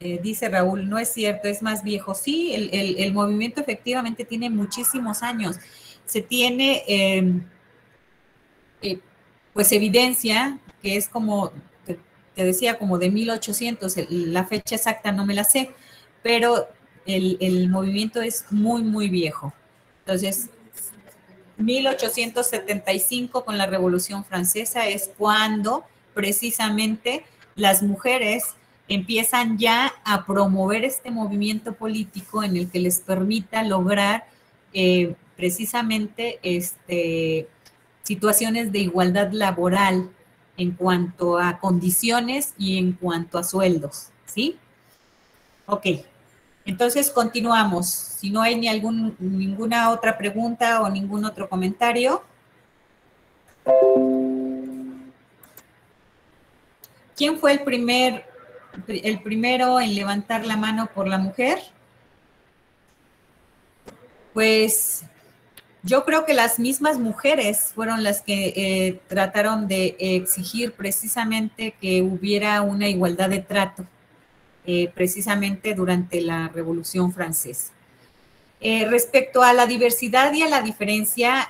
Eh, dice Raúl, no es cierto, es más viejo. Sí, el, movimiento efectivamente tiene muchísimos años. Se tiene, em, eh, pues, evidencia que es como, te, decía, como de 1800, la fecha exacta no me la sé, pero el, el movimiento es muy, muy viejo. Entonces, 1875 con la Revolución Francesa es cuando precisamente las mujeres empiezan ya a promover este movimiento político en el que les permita lograr eh, precisamente este, situaciones de igualdad laboral en cuanto a condiciones y en cuanto a sueldos, ¿sí? Ok, entonces continuamos. Si no hay ni algún, ninguna otra pregunta o ningún otro comentario. ¿Quién fue el primer, el primero en levantar la mano por la mujer? Pues yo creo que las mismas mujeres fueron las que eh, trataron de exigir precisamente que hubiera una igualdad de trato, eh, precisamente durante la Revolución Francesa. Eh, respecto a la diversidad y a la diferencia,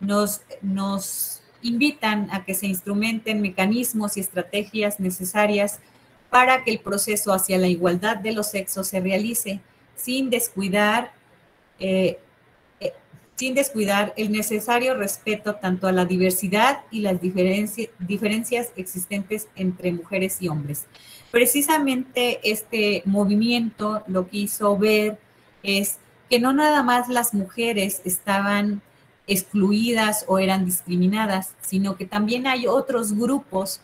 nos, nos invitan a que se instrumenten mecanismos y estrategias necesarias para que el proceso hacia la igualdad de los sexos se realice sin descuidar sin descuidar el necesario respeto tanto a la diversidad y las diferencias existentes entre mujeres y hombres. Precisamente este movimiento lo que hizo ver es que no nada más las mujeres estaban excluidas o eran discriminadas, sino que también hay otros grupos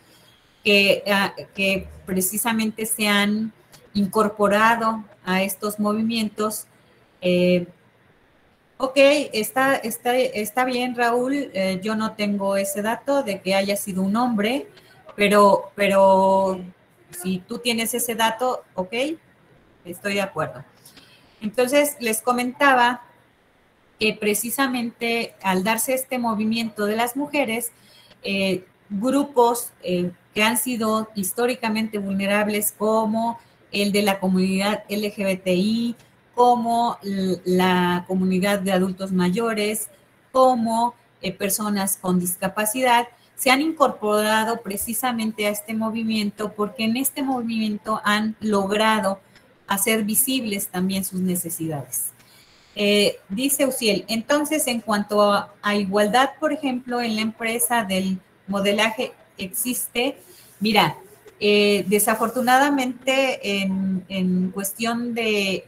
que, ah, que precisamente se han incorporado a estos movimientos eh, Ok, está, está, está bien, Raúl. Eh, yo no tengo ese dato de que haya sido un hombre, pero, pero si tú tienes ese dato, ok, estoy de acuerdo. Entonces, les comentaba que precisamente al darse este movimiento de las mujeres, eh, grupos eh, que han sido históricamente vulnerables como el de la comunidad LGBTI, como la comunidad de adultos mayores, como eh, personas con discapacidad, se han incorporado precisamente a este movimiento porque en este movimiento han logrado hacer visibles también sus necesidades. Eh, dice Uciel, entonces en cuanto a, igualdad, por ejemplo, en la empresa del modelaje existe, mira, eh, desafortunadamente en, en cuestión de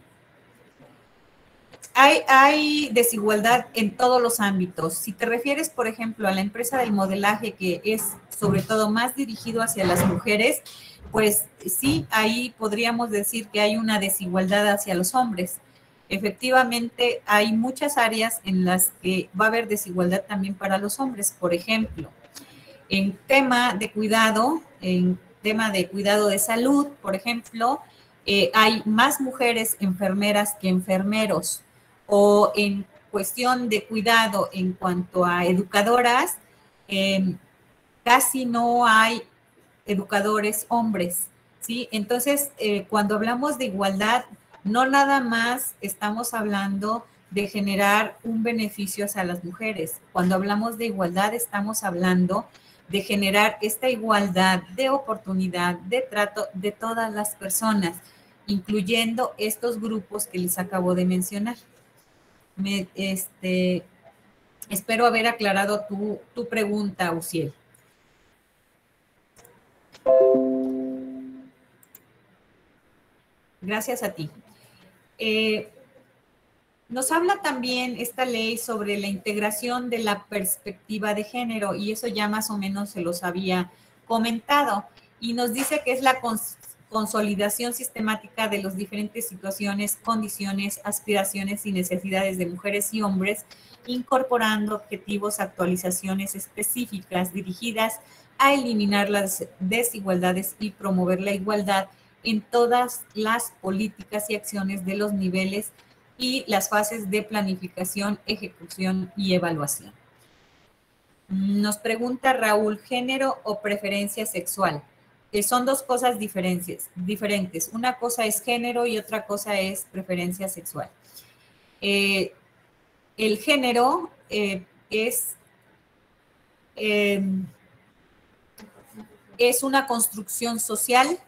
hay, desigualdad en todos los ámbitos. Si te refieres, por ejemplo, a la empresa del modelaje, que es sobre todo más dirigido hacia las mujeres, pues sí, ahí podríamos decir que hay una desigualdad hacia los hombres. Efectivamente, hay muchas áreas en las que va a haber desigualdad también para los hombres. Por ejemplo, en tema de cuidado, en tema de cuidado de salud, por ejemplo, eh, hay más mujeres enfermeras que enfermeros o en cuestión de cuidado en cuanto a educadoras, em, casi no hay educadores hombres, ¿sí? Entonces, eh, cuando hablamos de igualdad, no nada más estamos hablando de generar un beneficio hacia las mujeres. Cuando hablamos de igualdad, estamos hablando de generar esta igualdad de oportunidad, de trato de todas las personas, incluyendo estos grupos que les acabo de mencionar me, este, espero haber aclarado tu, tu pregunta, Uciel. Gracias a ti. Eh, nos habla también esta ley sobre la integración de la perspectiva de género y eso ya más o menos se los había comentado y nos dice que es la consolidación sistemática de las diferentes situaciones, condiciones, aspiraciones y necesidades de mujeres y hombres, incorporando objetivos, actualizaciones específicas dirigidas a eliminar las desigualdades y promover la igualdad en todas las políticas y acciones de los niveles y las fases de planificación, ejecución y evaluación. Nos pregunta Raúl, ¿género o preferencia sexual? Son dos cosas diferentes, diferentes. Una cosa es género y otra cosa es preferencia sexual. Eh, el género eh, es, em, es una construcción social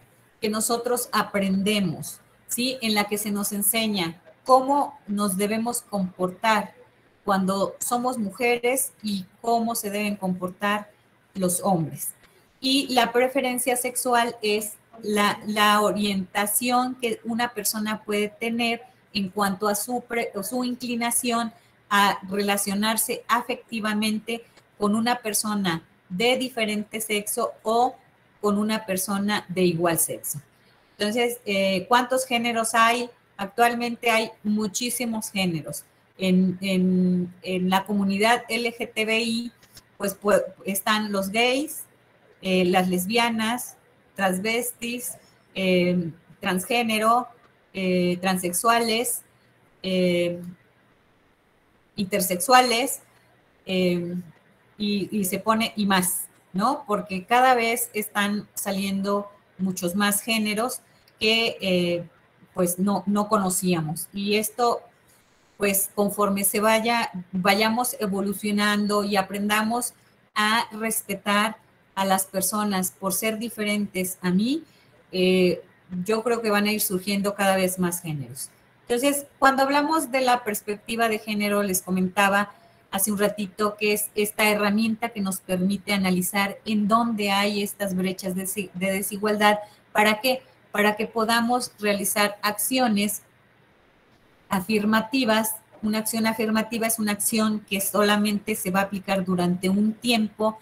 que nosotros aprendemos, ¿sí? En la que se nos enseña cómo nos debemos comportar cuando somos mujeres y cómo se deben comportar los hombres. Y la preferencia sexual es la, orientación que una persona puede tener en cuanto a su, inclinación a relacionarse afectivamente con una persona de diferente sexo o con una persona de igual sexo. Entonces, eh, ¿cuántos géneros hay? Actualmente hay muchísimos géneros. En, en la comunidad LGTBI, pues, pues, están los gays, eh, las lesbianas, transvestis, eh, transgénero, eh, transexuales, intersexuales, y, se pone, y más, ¿no? Porque cada vez están saliendo muchos más géneros que pues no, no conocíamos. Y esto, pues conforme se vaya, vayamos evolucionando y aprendamos a respetar a las personas por ser diferentes a mí, eh, yo creo que van a ir surgiendo cada vez más géneros. Entonces, cuando hablamos de la perspectiva de género, les comentaba hace un ratito que es esta herramienta que nos permite analizar en dónde hay estas brechas de, desigualdad. ¿Para qué? Para que podamos realizar acciones afirmativas. Una acción afirmativa es una acción que solamente se va a aplicar durante un tiempo,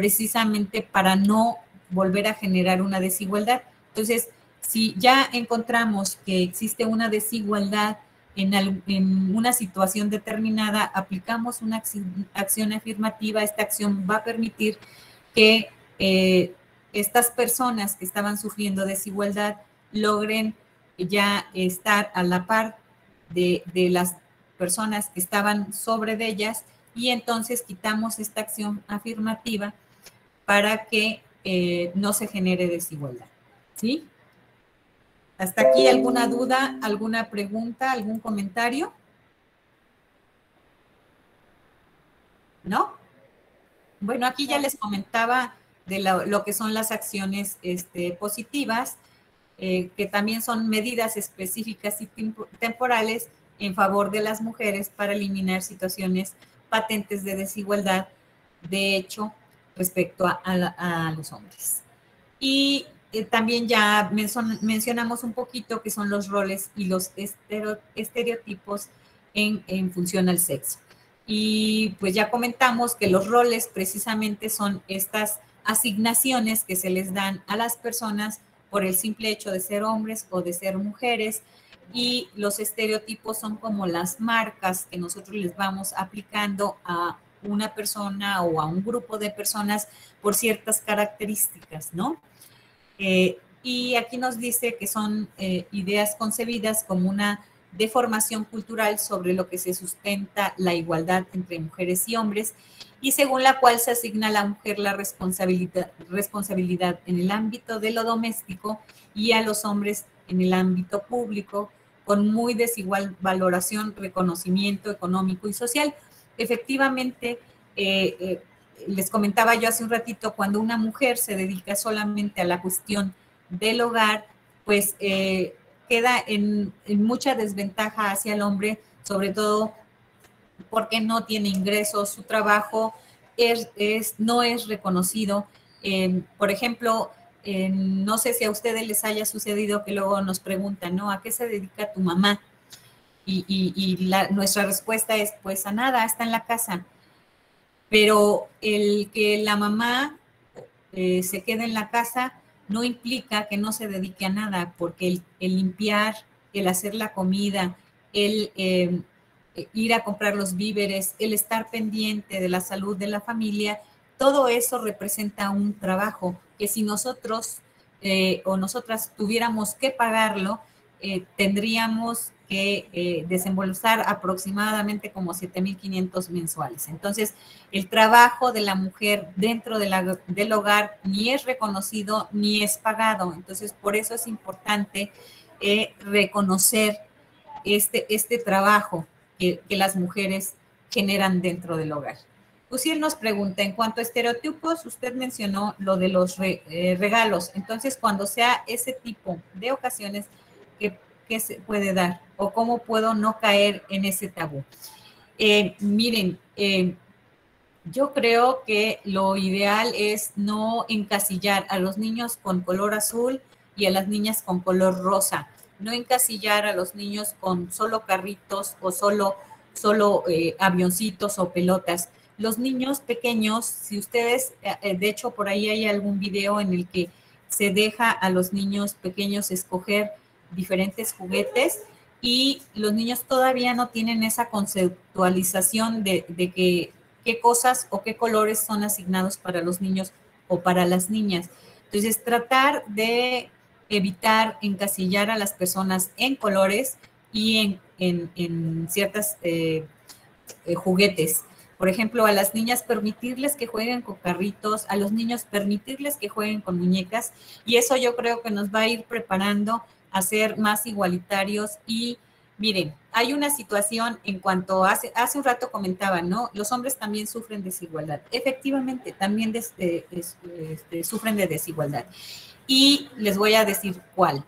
precisamente para no volver a generar una desigualdad. Entonces, si ya encontramos que existe una desigualdad en, una situación determinada, aplicamos una acción, afirmativa, esta acción va a permitir que eh, estas personas que estaban sufriendo desigualdad logren ya estar a la par de, las personas que estaban sobre de ellas y entonces quitamos esta acción afirmativa para que eh, no se genere desigualdad. ¿Sí? ¿Hasta aquí alguna duda, alguna pregunta, algún comentario? ¿No? Bueno, aquí ya les comentaba de lo, que son las acciones este, positivas, eh, que también son medidas específicas y temporales en favor de las mujeres para eliminar situaciones patentes de desigualdad, de hecho, respecto a, los hombres. Y eh, también ya mencionamos un poquito que son los roles y los estereotipos en, función al sexo. Y pues ya comentamos que los roles precisamente son estas asignaciones que se les dan a las personas por el simple hecho de ser hombres o de ser mujeres. Y los estereotipos son como las marcas que nosotros les vamos aplicando a una persona o a un grupo de personas por ciertas características, ¿no? Eh, y aquí nos dice que son eh, ideas concebidas como una deformación cultural sobre lo que se sustenta la igualdad entre mujeres y hombres y según la cual se asigna a la mujer la responsabilidad, responsabilidad en el ámbito de lo doméstico y a los hombres en el ámbito público con muy desigual valoración, reconocimiento económico y social. Efectivamente, eh, les comentaba yo hace un ratito, cuando una mujer se dedica solamente a la cuestión del hogar, pues eh, queda en, mucha desventaja hacia el hombre, sobre todo porque no tiene ingresos, su trabajo es, no es reconocido. por ejemplo, no sé si a ustedes les haya sucedido que luego nos preguntan, ¿no? ¿A qué se dedica tu mamá? Y, nuestra respuesta es, pues a nada, está en la casa. Pero el que la mamá eh, se quede en la casa no implica que no se dedique a nada, porque el, limpiar, el hacer la comida, el em, ir a comprar los víveres, el estar pendiente de la salud de la familia, todo eso representa un trabajo que si nosotros eh, o nosotras tuviéramos que pagarlo, eh, tendríamos que eh, desembolsar aproximadamente como 7.500 mensuales. Entonces, el trabajo de la mujer dentro de del hogar ni es reconocido ni es pagado. Entonces, por eso es importante eh, reconocer este, este trabajo que, las mujeres generan dentro del hogar. Usiel nos pregunta, en cuanto a estereotipos, usted mencionó lo de los regalos. Entonces, cuando sea ese tipo de ocasiones, ¿qué se puede dar? ¿O cómo puedo no caer en ese tabú? Eh, miren, eh, yo creo que lo ideal es no encasillar a los niños con color azul y a las niñas con color rosa. No encasillar a los niños con solo carritos o solo, solo eh, avioncitos o pelotas. Los niños pequeños, si ustedes, de hecho por ahí hay algún video en el que se deja a los niños pequeños escoger diferentes juguetes y los niños todavía no tienen esa conceptualización de, que qué cosas o qué colores son asignados para los niños o para las niñas. Entonces, tratar de evitar encasillar a las personas en colores y en, ciertas eh, eh, juguetes. Por ejemplo, a las niñas permitirles que jueguen con carritos, a los niños permitirles que jueguen con muñecas y eso yo creo que nos va a ir preparando a ser más igualitarios y miren, hay una situación en cuanto hace, hace un rato comentaba, ¿no? Los hombres también sufren desigualdad. Efectivamente, también este, sufren de desigualdad. Y les voy a decir cuál.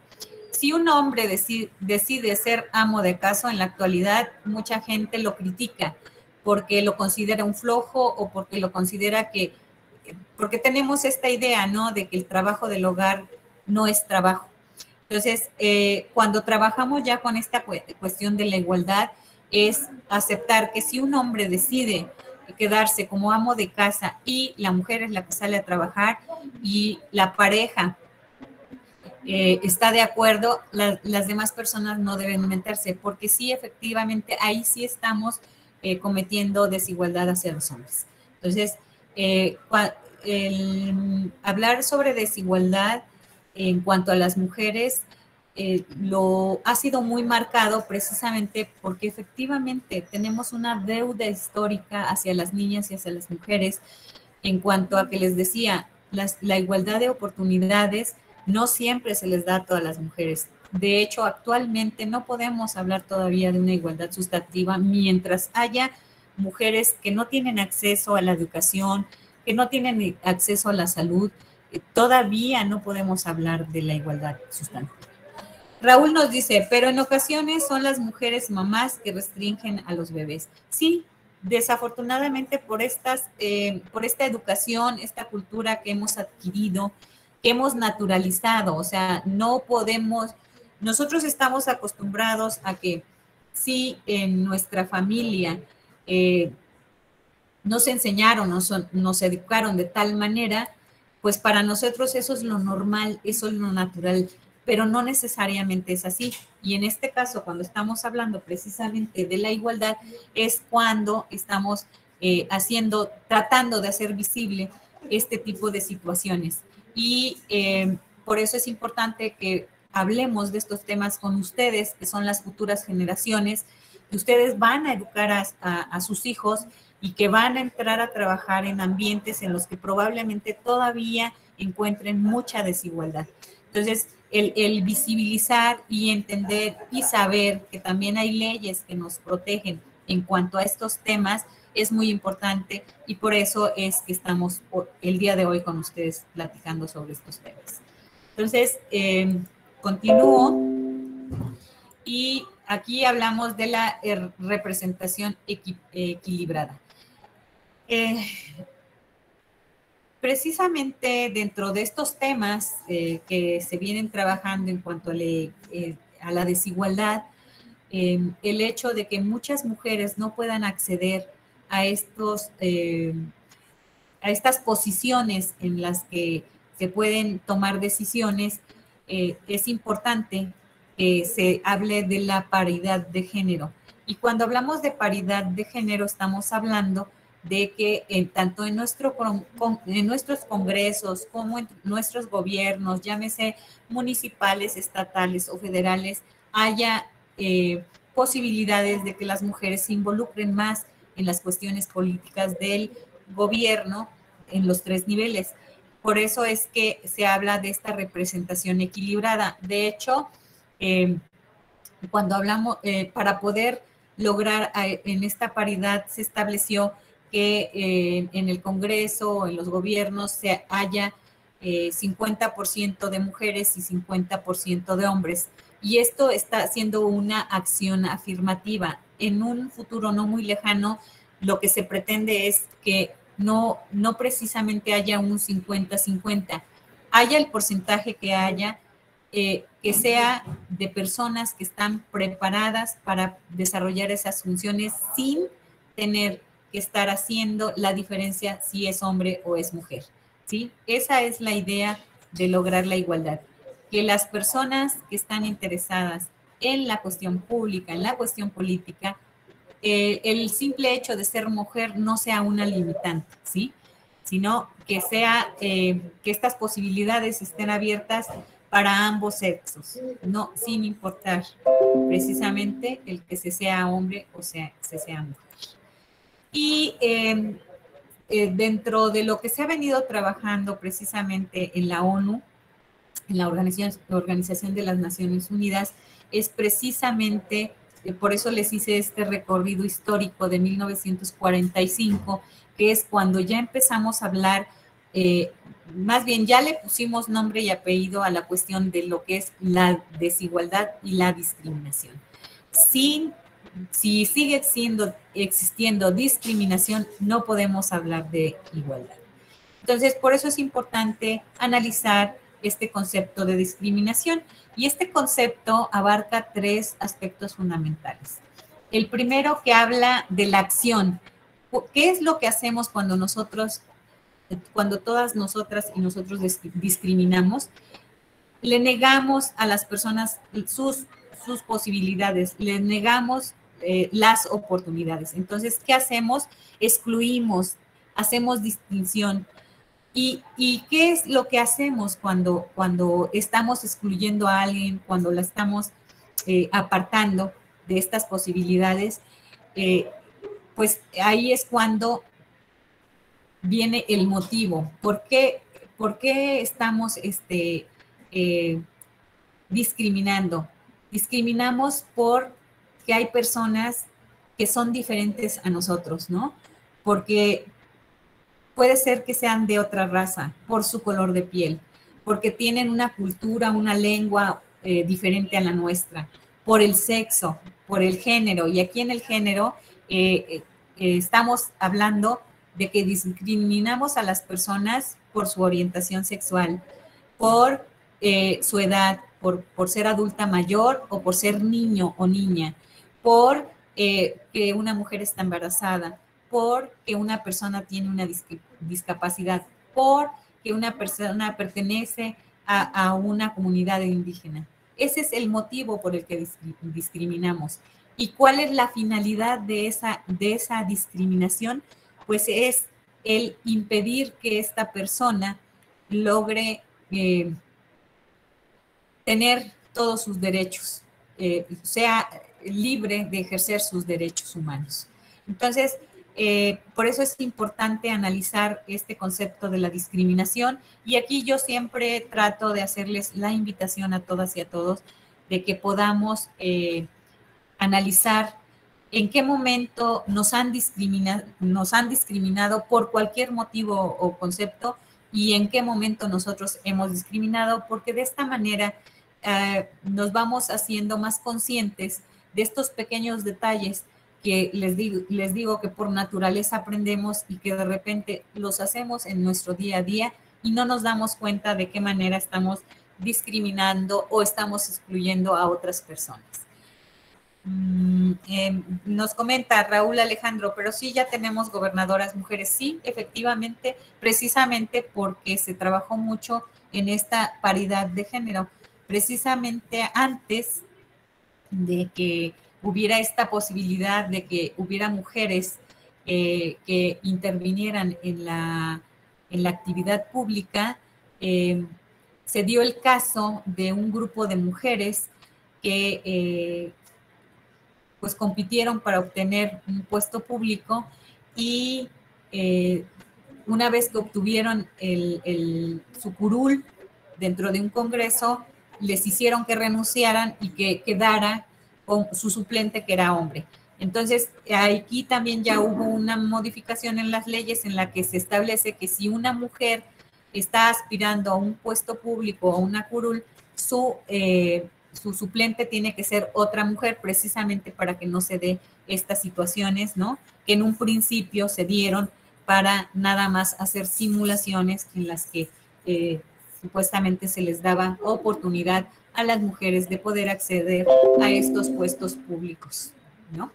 Si un hombre decide, decide ser amo de casa en la actualidad, mucha gente lo critica porque lo considera un flojo o porque lo considera que, porque tenemos esta idea, ¿no? De que el trabajo del hogar no es trabajo. Entonces, eh, cuando trabajamos ya con esta cuestión de la igualdad, es aceptar que si un hombre decide quedarse como amo de casa y la mujer es la que sale a trabajar y la pareja eh, está de acuerdo, las demás personas no deben meterse, porque sí, efectivamente, ahí sí estamos eh, cometiendo desigualdad hacia los hombres. Entonces, eh, el, hablar sobre desigualdad en cuanto a las mujeres eh, lo ha sido muy marcado precisamente porque efectivamente tenemos una deuda histórica hacia las niñas y hacia las mujeres en cuanto a que les decía, la igualdad de oportunidades no siempre se les da a todas las mujeres. De hecho, actualmente no podemos hablar todavía de una igualdad sustantiva mientras haya mujeres que no tienen acceso a la educación, que no tienen acceso a la salud. Todavía no podemos hablar de la igualdad sustantiva. Raúl nos dice, pero en ocasiones son las mujeres mamás que restringen a los bebés. Sí, desafortunadamente por, estas, eh, por esta educación, esta cultura que hemos adquirido, que hemos naturalizado, o sea, no podemos, nosotros estamos acostumbrados a que si en nuestra familia eh, nos enseñaron, nos educaron de tal manera, pues para nosotros eso es lo normal, eso es lo natural, pero no necesariamente es así. Y en este caso, cuando estamos hablando precisamente de la igualdad, es cuando estamos eh, haciendo, tratando de hacer visible este tipo de situaciones. Y eh, por eso es importante que hablemos de estos temas con ustedes, que son las futuras generaciones, que ustedes van a educar a, sus hijos y que van a entrar a trabajar en ambientes en los que probablemente todavía encuentren mucha desigualdad. Entonces, el, el, visibilizar y entender y saber que también hay leyes que nos protegen en cuanto a estos temas es muy importante y por eso es que estamos el día de hoy con ustedes platicando sobre estos temas. Entonces, eh, Continúo. Y aquí hablamos de la er, representación equilibrada. Eh, precisamente dentro de estos temas eh, que se vienen trabajando en cuanto a, eh, la desigualdad, el hecho de que muchas mujeres no puedan acceder a, estos, a estas posiciones en las que se pueden tomar decisiones, es importante que se hable de la paridad de género. Y cuando hablamos de paridad de género, estamos hablando de que en, tanto en, en nuestros congresos como en nuestros gobiernos, llámese municipales, estatales o federales, haya eh, posibilidades de que las mujeres se involucren más en las cuestiones políticas del gobierno en los tres niveles. Por eso es que se habla de esta representación equilibrada. De hecho, eh, cuando hablamos, eh, para poder lograr en esta paridad, se estableció que en el Congreso, o en los gobiernos, se haya 50% de mujeres y 50% de hombres. Y esto está siendo una acción afirmativa. En un futuro no muy lejano, lo que se pretende es que no, no precisamente haya un 50-50, haya el porcentaje que haya, eh, que sea de personas que están preparadas para desarrollar esas funciones sin tener que estar haciendo la diferencia si es hombre o es mujer. ¿sí? Esa es la idea de lograr la igualdad, que las personas que están interesadas en la cuestión pública, en la cuestión política, eh, el simple hecho de ser mujer no sea una limitante, ¿sí? Sino que sea, eh, que estas posibilidades estén abiertas para ambos sexos, no sin importar precisamente el que se sea hombre o sea, se sea mujer. Y em, eh, dentro de lo que se ha venido trabajando precisamente en la ONU, en la Organización, de las Naciones Unidas, es precisamente, eh, por eso les hice este recorrido histórico de 1945, que es cuando ya empezamos a hablar, eh, más bien ya le pusimos nombre y apellido a la cuestión de lo que es la desigualdad y la discriminación. Sin, si sigue siendo, existiendo discriminación, no podemos hablar de igualdad. Entonces, por eso es importante analizar este concepto de discriminación. Y este concepto abarca tres aspectos fundamentales. El primero que habla de la acción. ¿Qué es lo que hacemos cuando nosotros, cuando todas nosotras y nosotros discriminamos? Le negamos a las personas sus, sus posibilidades, le negamos eh, las oportunidades. Entonces, ¿qué hacemos? Excluimos, hacemos distinción, ¿Y, qué es lo que hacemos cuando, cuando estamos excluyendo a alguien, cuando la estamos eh, apartando de estas posibilidades? Eh, pues ahí es cuando viene el motivo. ¿Por qué, por qué estamos este, discriminando? Discriminamos porque hay personas que son diferentes a nosotros, ¿no? Porque puede ser que sean de otra raza por su color de piel, porque tienen una cultura, una lengua eh, diferente a la nuestra, por el sexo, por el género. Y aquí en el género eh, eh, estamos hablando de que discriminamos a las personas por su orientación sexual, por su edad, por, por, ser adulta mayor o por ser niño o niña, por que una mujer está embarazada, porque una persona tiene una discapacidad, porque una persona pertenece a, una comunidad indígena. Ese es el motivo por el que discriminamos. ¿Y cuál es la finalidad de esa, de esa discriminación? Pues es el impedir que esta persona logre eh, tener todos sus derechos, eh, sea libre de ejercer sus derechos humanos. Entonces, eh, por eso es importante analizar este concepto de la discriminación y aquí yo siempre trato de hacerles la invitación a todas y a todos de que podamos eh, analizar en qué momento nos han, discriminado, nos han discriminado por cualquier motivo o concepto y en qué momento nosotros hemos discriminado, porque de esta manera eh, nos vamos haciendo más conscientes de estos pequeños detalles que les digo, les digo que por naturaleza aprendemos y que de repente los hacemos en nuestro día a día y no nos damos cuenta de qué manera estamos discriminando o estamos excluyendo a otras personas. Mm, em, nos comenta Raúl Alejandro, pero sí ya tenemos gobernadoras mujeres. Sí, efectivamente, precisamente porque se trabajó mucho en esta paridad de género. Precisamente antes de que hubiera esta posibilidad de que hubiera mujeres eh, que intervinieran en la, en la actividad pública, eh, se dio el caso de un grupo de mujeres que eh, pues compitieron para obtener un puesto público y una vez que obtuvieron el, el, su curul dentro de un congreso, les hicieron que renunciaran y que quedara con su suplente que era hombre. Entonces, aquí también ya hubo una modificación en las leyes en la que se establece que si una mujer está aspirando a un puesto público o una curul, su, eh, su suplente tiene que ser otra mujer precisamente para que no se dé estas situaciones, ¿no? Que en un principio se dieron para nada más hacer simulaciones en las que eh, supuestamente se les daba oportunidad a las mujeres de poder acceder a estos puestos públicos, ¿no?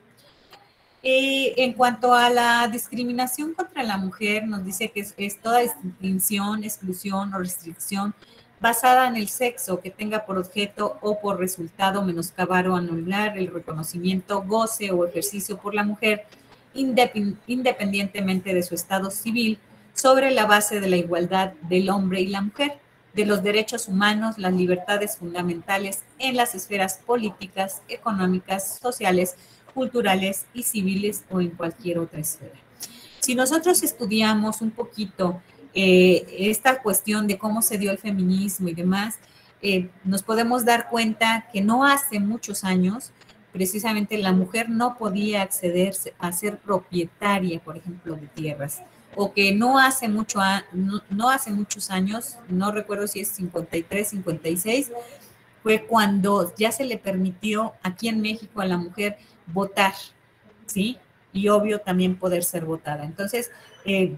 en cuanto a la discriminación contra la mujer, nos dice que es, toda distinción, exclusión o restricción basada en el sexo que tenga por objeto o por resultado menoscabar o anular el reconocimiento, goce o ejercicio por la mujer, independientemente de su estado civil, sobre la base de la igualdad del hombre y la mujer de los derechos humanos, las libertades fundamentales en las esferas políticas, económicas, sociales, culturales y civiles o en cualquier otra esfera. Si nosotros estudiamos un poquito eh, esta cuestión de cómo se dio el feminismo y demás, eh, nos podemos dar cuenta que no hace muchos años, precisamente la mujer no podía acceder a ser propietaria, por ejemplo, de tierras, o que no hace, mucho, no, hace muchos años, no recuerdo si es 53, 56, fue cuando ya se le permitió aquí en México a la mujer votar, ¿sí? Y obvio también poder ser votada. Entonces, eh,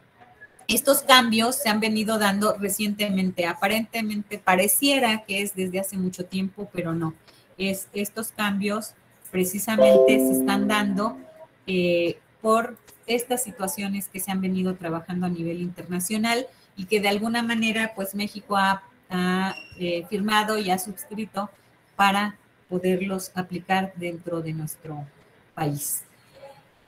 estos cambios se han venido dando recientemente. Aparentemente pareciera que es desde hace mucho tiempo, pero no. Es, estos cambios precisamente se están dando eh, por estas situaciones que se han venido trabajando a nivel internacional y que de alguna manera pues México ha, eh, firmado y ha suscrito para poderlos aplicar dentro de nuestro país.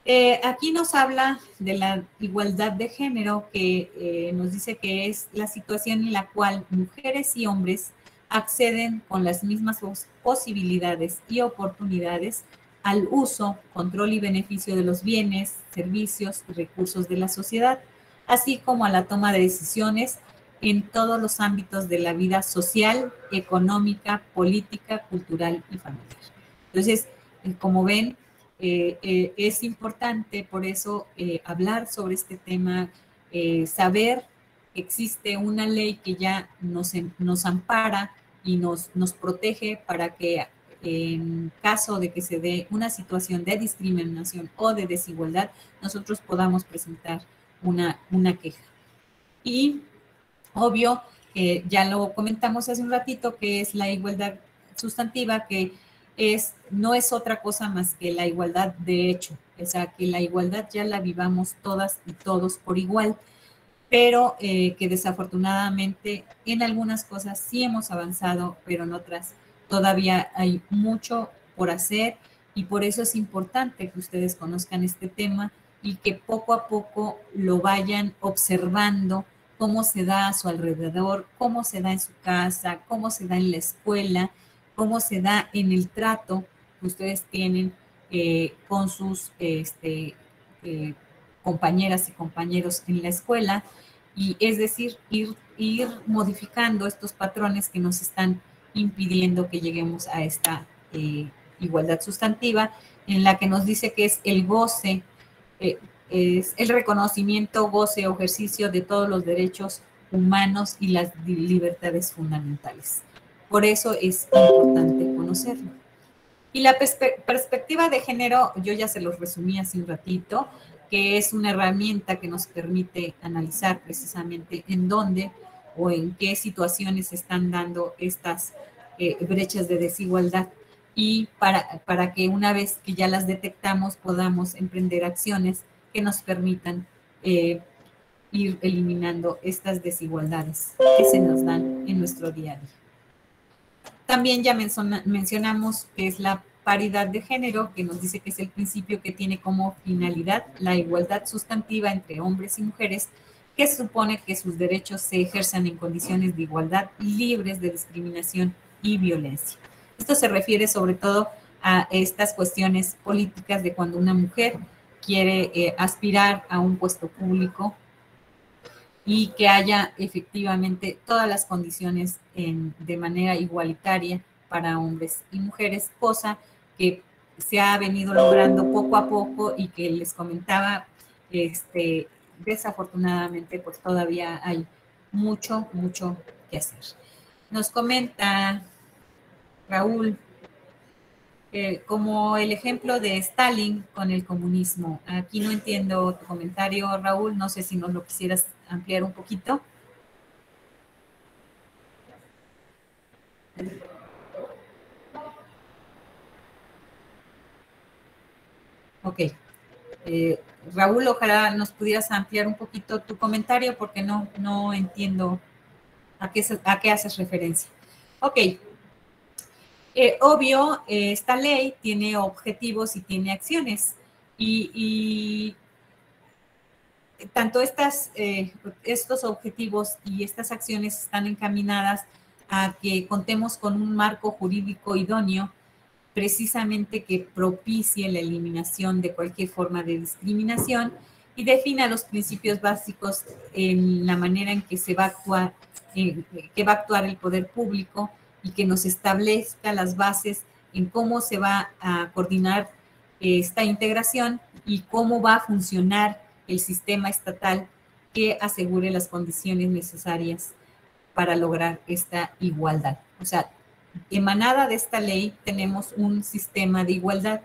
Eh, aquí nos habla de la igualdad de género, que eh, nos dice que es la situación en la cual mujeres y hombres acceden con las mismas posibilidades y oportunidades al uso, control y beneficio de los bienes, servicios y recursos de la sociedad, así como a la toma de decisiones en todos los ámbitos de la vida social, económica, política, cultural y familiar. Entonces, eh, como ven, eh, eh, es importante por eso eh, hablar sobre este tema, saber que existe una ley que ya nos, nos ampara y nos, nos protege para que en caso de que se dé una situación de discriminación o de desigualdad, nosotros podamos presentar una, una queja. Y obvio, ya lo comentamos hace un ratito, que es la igualdad sustantiva, que es, no es otra cosa más que la igualdad de hecho, o sea, que la igualdad ya la vivamos todas y todos por igual, pero eh, que desafortunadamente en algunas cosas sí hemos avanzado, pero en otras todavía hay mucho por hacer y por eso es importante que ustedes conozcan este tema y que poco a poco lo vayan observando cómo se da a su alrededor, cómo se da en su casa, cómo se da en la escuela cómo se da en el trato que ustedes tienen eh, con sus este, eh, compañeras y compañeros en la escuela, y es decir, ir, ir modificando estos patrones que nos están impidiendo que lleguemos a esta eh, igualdad sustantiva, en la que nos dice que es el goce, es el reconocimiento, goce o ejercicio de todos los derechos humanos y las libertades fundamentales. Por eso es importante conocerlo. Y la perspectiva de género, yo ya se los resumí hace un ratito, que es una herramienta que nos permite analizar precisamente en dónde o en qué situaciones se están dando estas eh, brechas de desigualdad y para, para que una vez que ya las detectamos podamos emprender acciones que nos permitan eh, ir eliminando estas desigualdades que se nos dan en nuestro día a día. También ya mencionamos que es la paridad de género, que nos dice que es el principio que tiene como finalidad la igualdad sustantiva entre hombres y mujeres, que supone que sus derechos se ejerzan en condiciones de igualdad libres de discriminación y violencia. Esto se refiere sobre todo a estas cuestiones políticas de cuando una mujer quiere eh, aspirar a un puesto público y que haya efectivamente todas las condiciones de manera igualitaria para hombres y mujeres, cosa que se ha venido logrando poco a poco y que les comentaba, este, desafortunadamente pues todavía hay mucho, mucho que hacer. Nos comenta Raúl, eh, como el ejemplo de Stalin con el comunismo. Aquí no entiendo tu comentario, Raúl, no sé si nos lo quisieras ampliar un poquito. Ok. Eh, Raúl, ojalá nos pudieras ampliar un poquito tu comentario porque no, no entiendo a qué, a qué haces referencia. Ok. Eh, obvio, eh, esta ley tiene objetivos y tiene acciones. y tanto estas, eh, estos objetivos y estas acciones están encaminadas a que contemos con un marco jurídico idóneo precisamente que propicie la eliminación de cualquier forma de discriminación y defina los principios básicos en la manera en que se va a actuar, eh, que va a actuar el poder público y que nos establezca las bases en cómo se va a coordinar esta integración y cómo va a funcionar el sistema estatal que asegure las condiciones necesarias para lograr esta igualdad. O sea, emanada de esta ley tenemos un sistema de igualdad.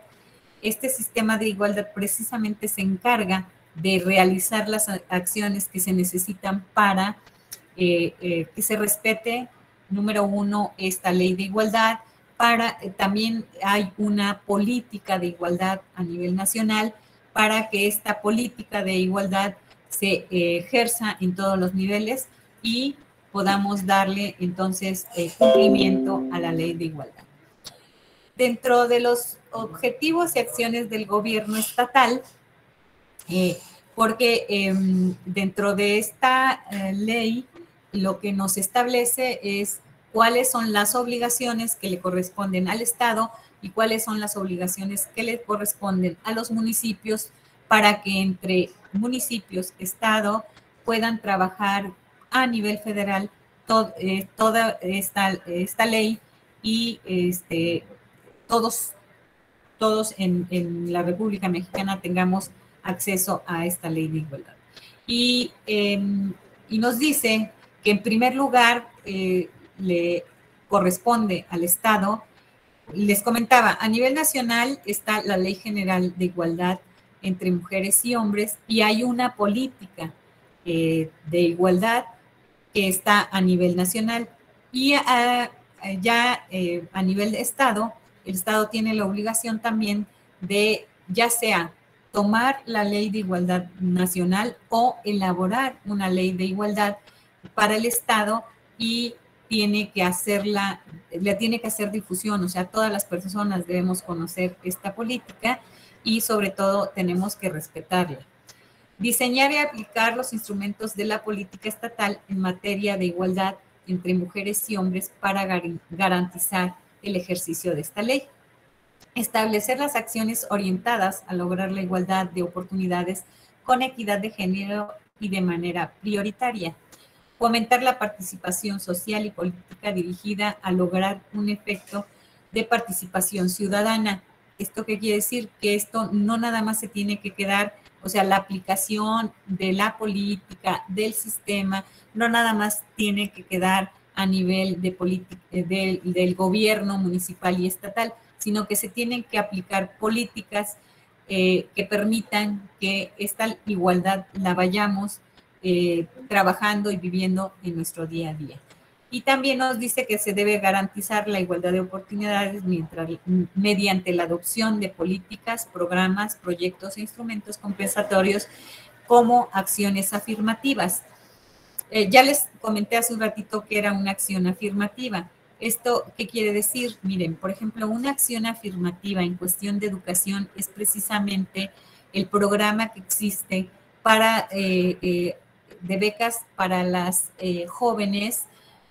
Este sistema de igualdad precisamente se encarga de realizar las acciones que se necesitan para eh, eh, que se respete, número uno, esta ley de igualdad, para eh, también hay una política de igualdad a nivel nacional para que esta política de igualdad se ejerza en todos los niveles y podamos darle entonces cumplimiento a la ley de igualdad. Dentro de los objetivos y acciones del gobierno estatal, eh, porque em, dentro de esta eh, ley lo que nos establece es cuáles son las obligaciones que le corresponden al Estado y cuáles son las obligaciones que le corresponden a los municipios para que entre municipios, Estado, puedan trabajar a nivel federal eh, toda esta, esta, ley y este, todos, todos en, en la República Mexicana tengamos acceso a esta ley de igualdad. Y, em, y nos dice que en primer lugar eh, le corresponde al Estado, les comentaba, a nivel nacional está la Ley General de Igualdad entre mujeres y hombres y hay una política eh, de igualdad que está a nivel nacional. Y ah, ya eh, a nivel de Estado, el Estado tiene la obligación también de ya sea tomar la ley de igualdad nacional o elaborar una ley de igualdad para el Estado y tiene que hacerla, le tiene que hacer difusión, o sea, todas las personas debemos conocer esta política y sobre todo tenemos que respetarla. Diseñar y aplicar los instrumentos de la política estatal en materia de igualdad entre mujeres y hombres para garantizar el ejercicio de esta ley establecer las acciones orientadas a lograr la igualdad de oportunidades con equidad de género y de manera prioritaria. Fomentar la participación social y política dirigida a lograr un efecto de participación ciudadana. ¿Esto qué quiere decir? Que esto no nada más se tiene que quedar, o sea, la aplicación de la política, del sistema, no nada más tiene que quedar a nivel de del, del gobierno municipal y estatal, sino que se tienen que aplicar políticas eh, que permitan que esta igualdad la vayamos eh, trabajando y viviendo en nuestro día a día. Y también nos dice que se debe garantizar la igualdad de oportunidades mediante la adopción de políticas, programas, proyectos e instrumentos compensatorios como acciones afirmativas. Eh, ya les comenté hace un ratito que era una acción afirmativa. ¿Esto qué quiere decir? Miren, por ejemplo, una acción afirmativa en cuestión de educación es precisamente el programa que existe para, eh, eh, de becas para las jóvenes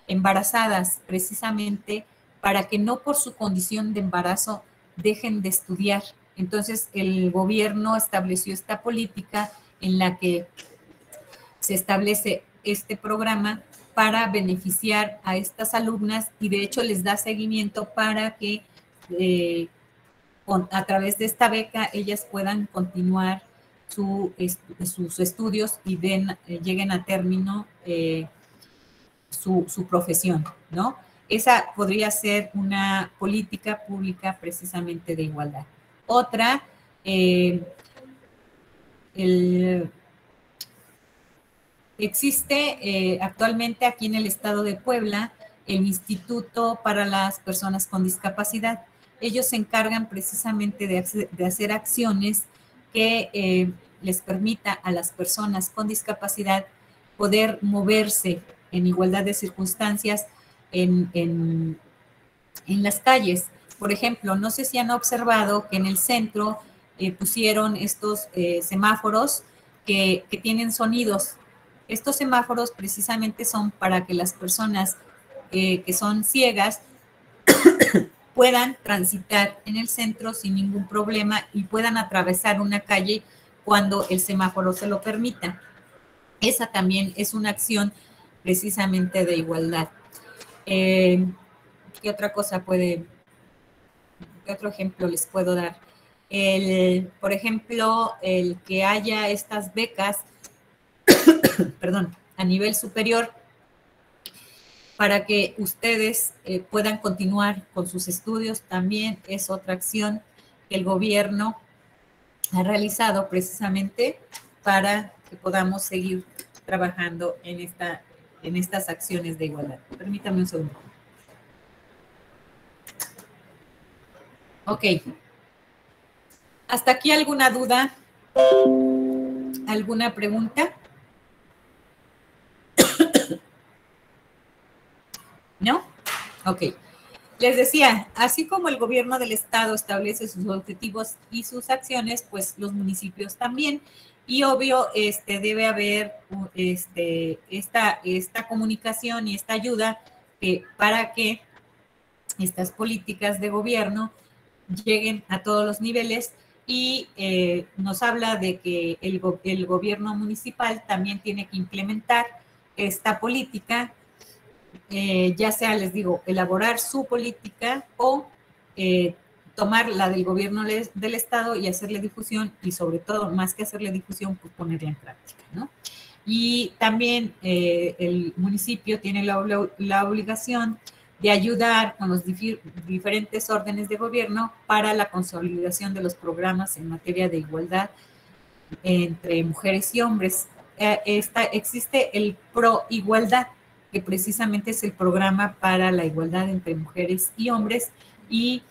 embarazadas, precisamente para que no por su condición de embarazo dejen de estudiar. Entonces, el gobierno estableció esta política en la que se establece este programa para beneficiar a estas alumnas y de hecho les da seguimiento para que eh, a través de esta beca ellas puedan continuar sus estudios y den, eh, lleguen a término eh, su, profesión, ¿no? Esa podría ser una política pública precisamente de igualdad. Otra, el Existe eh, actualmente aquí en el estado de Puebla el Instituto para las Personas con Discapacidad. Ellos se encargan precisamente de, hacer, acciones que eh, les permita a las personas con discapacidad poder moverse en igualdad de circunstancias en, en, las calles. Por ejemplo, no sé si han observado que en el centro eh, pusieron estos semáforos que, que tienen sonidos estos semáforos precisamente son para que las personas eh, que son ciegas puedan transitar en el centro sin ningún problema y puedan atravesar una calle cuando el semáforo se lo permita. Esa también es una acción precisamente de igualdad. Eh, ¿Qué otra cosa puede, qué otro ejemplo les puedo dar? El, por ejemplo, el que haya estas becas, perdón, a nivel superior para que ustedes eh, puedan continuar con sus estudios también es otra acción que el gobierno ha realizado precisamente para que podamos seguir trabajando en, esta, en estas acciones de igualdad. Permítame un segundo. Ok. ¿Hasta aquí alguna duda? ¿Alguna pregunta? ¿No? Ok. Les decía, así como el gobierno del estado establece sus objetivos y sus acciones, pues los municipios también. Y obvio, este, debe haber este, esta, esta comunicación y esta ayuda eh, para que estas políticas de gobierno lleguen a todos los niveles y eh, nos habla de que el, el gobierno municipal también tiene que implementar esta política eh, ya sea, les digo, elaborar su política o eh, tomar la del gobierno del Estado y hacerle difusión y sobre todo, más que hacerle difusión, pues ponerla en práctica, ¿no? Y también eh, el municipio tiene la, obligación de ayudar con los diferentes órdenes de gobierno para la consolidación de los programas en materia de igualdad entre mujeres y hombres. Esta, existe el pro igualdad, que precisamente es el programa para la igualdad entre mujeres y hombres y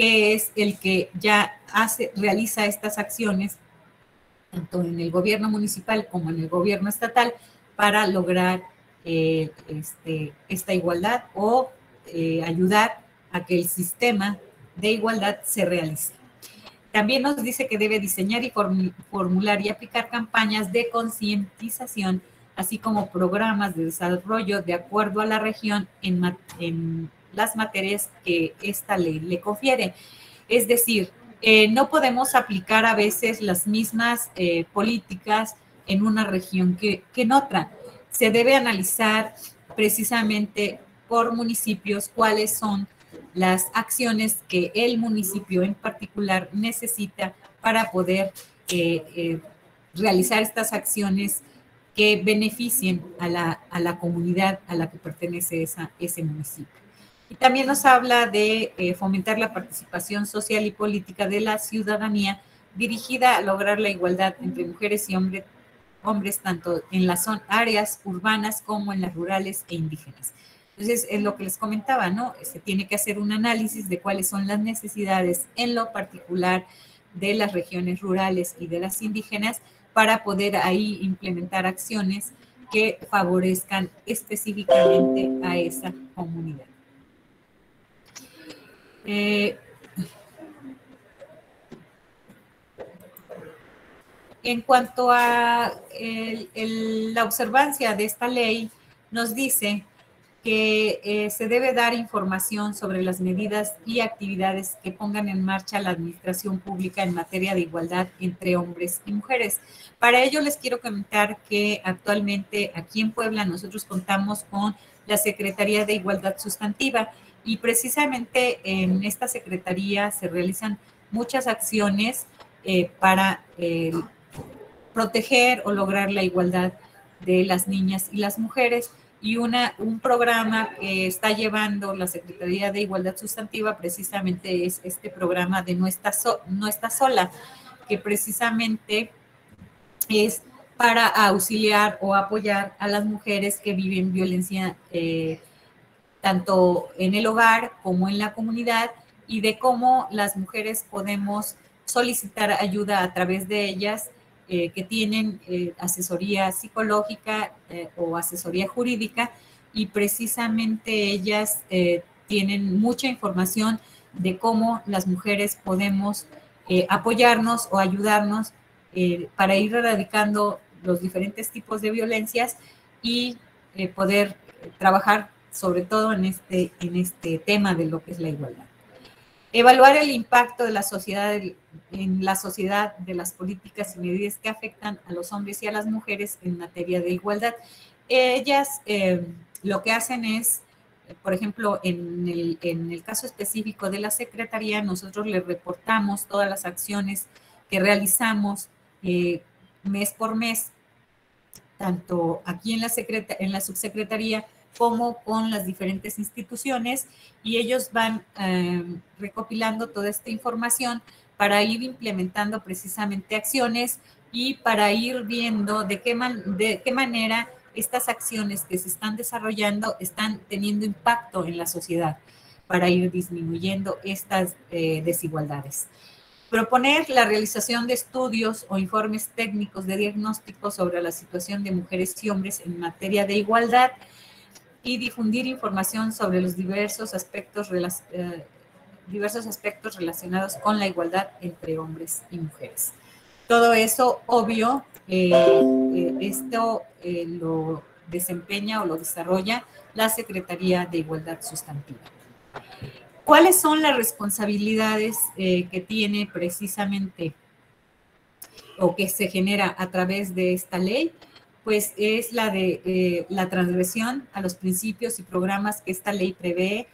que es el que ya hace, realiza estas acciones tanto en el gobierno municipal como en el gobierno estatal para lograr eh, este, esta igualdad o eh, ayudar a que el sistema de igualdad se realice. También nos dice que debe diseñar y formular y aplicar campañas de concientización así como programas de desarrollo de acuerdo a la región en, las materias que esta ley le confiere. Es decir, eh, no podemos aplicar a veces las mismas eh, políticas en una región que, en otra. Se debe analizar precisamente por municipios cuáles son las acciones que el municipio en particular necesita para poder eh, realizar estas acciones que beneficien a la, a la comunidad a la que pertenece esa, ese municipio. Y también nos habla de eh, fomentar la participación social y política de la ciudadanía dirigida a lograr la igualdad entre mujeres y hombres, hombres tanto en las áreas urbanas como en las rurales e indígenas. Entonces, es lo que les comentaba, ¿no? Se tiene que hacer un análisis de cuáles son las necesidades en lo particular de las regiones rurales y de las indígenas para poder ahí implementar acciones que favorezcan específicamente a esa comunidad. Eh, en cuanto a la observancia de esta ley, nos dice que eh, se debe dar información sobre las medidas y actividades que pongan en marcha la administración pública en materia de igualdad entre hombres y mujeres. Para ello les quiero comentar que actualmente aquí en Puebla nosotros contamos con la Secretaría de Igualdad Sustantiva y precisamente en esta Secretaría se realizan muchas acciones eh, para eh, proteger o lograr la igualdad de las niñas y las mujeres. Y una, un programa que está llevando la Secretaría de Igualdad Sustantiva precisamente es este programa de No está, no está sola, que precisamente es para auxiliar o apoyar a las mujeres que viven violencia eh, tanto en el hogar como en la comunidad y de cómo las mujeres podemos solicitar ayuda a través de ellas eh, que tienen eh, asesoría psicológica eh, o asesoría jurídica y precisamente ellas tienen mucha información de cómo las mujeres podemos apoyarnos o ayudarnos para ir erradicando los diferentes tipos de violencias y poder trabajar sobre todo en este, en este tema de lo que es la igualdad. Evaluar el impacto de la sociedad en la sociedad de las políticas y medidas que afectan a los hombres y a las mujeres en materia de igualdad. Ellas eh, lo que hacen es, por ejemplo, en el, en el caso específico de la Secretaría, nosotros le reportamos todas las acciones que realizamos eh, mes por mes, tanto aquí en la, en la subsecretaría como con las diferentes instituciones y ellos van eh, recopilando toda esta información para ir implementando precisamente acciones y para ir viendo de qué, de qué manera estas acciones que se están desarrollando están teniendo impacto en la sociedad para ir disminuyendo estas eh, desigualdades. Proponer la realización de estudios o informes técnicos de diagnóstico sobre la situación de mujeres y hombres en materia de igualdad y difundir información sobre los diversos aspectos, eh, diversos aspectos relacionados con la igualdad entre hombres y mujeres. Todo eso, obvio, eh, eh, esto lo desempeña o lo desarrolla la Secretaría de Igualdad Sustantiva. ¿Cuáles son las responsabilidades que tiene precisamente o que se genera a través de esta ley? Pues es la de eh, la transgresión a los principios y programas que esta ley prevé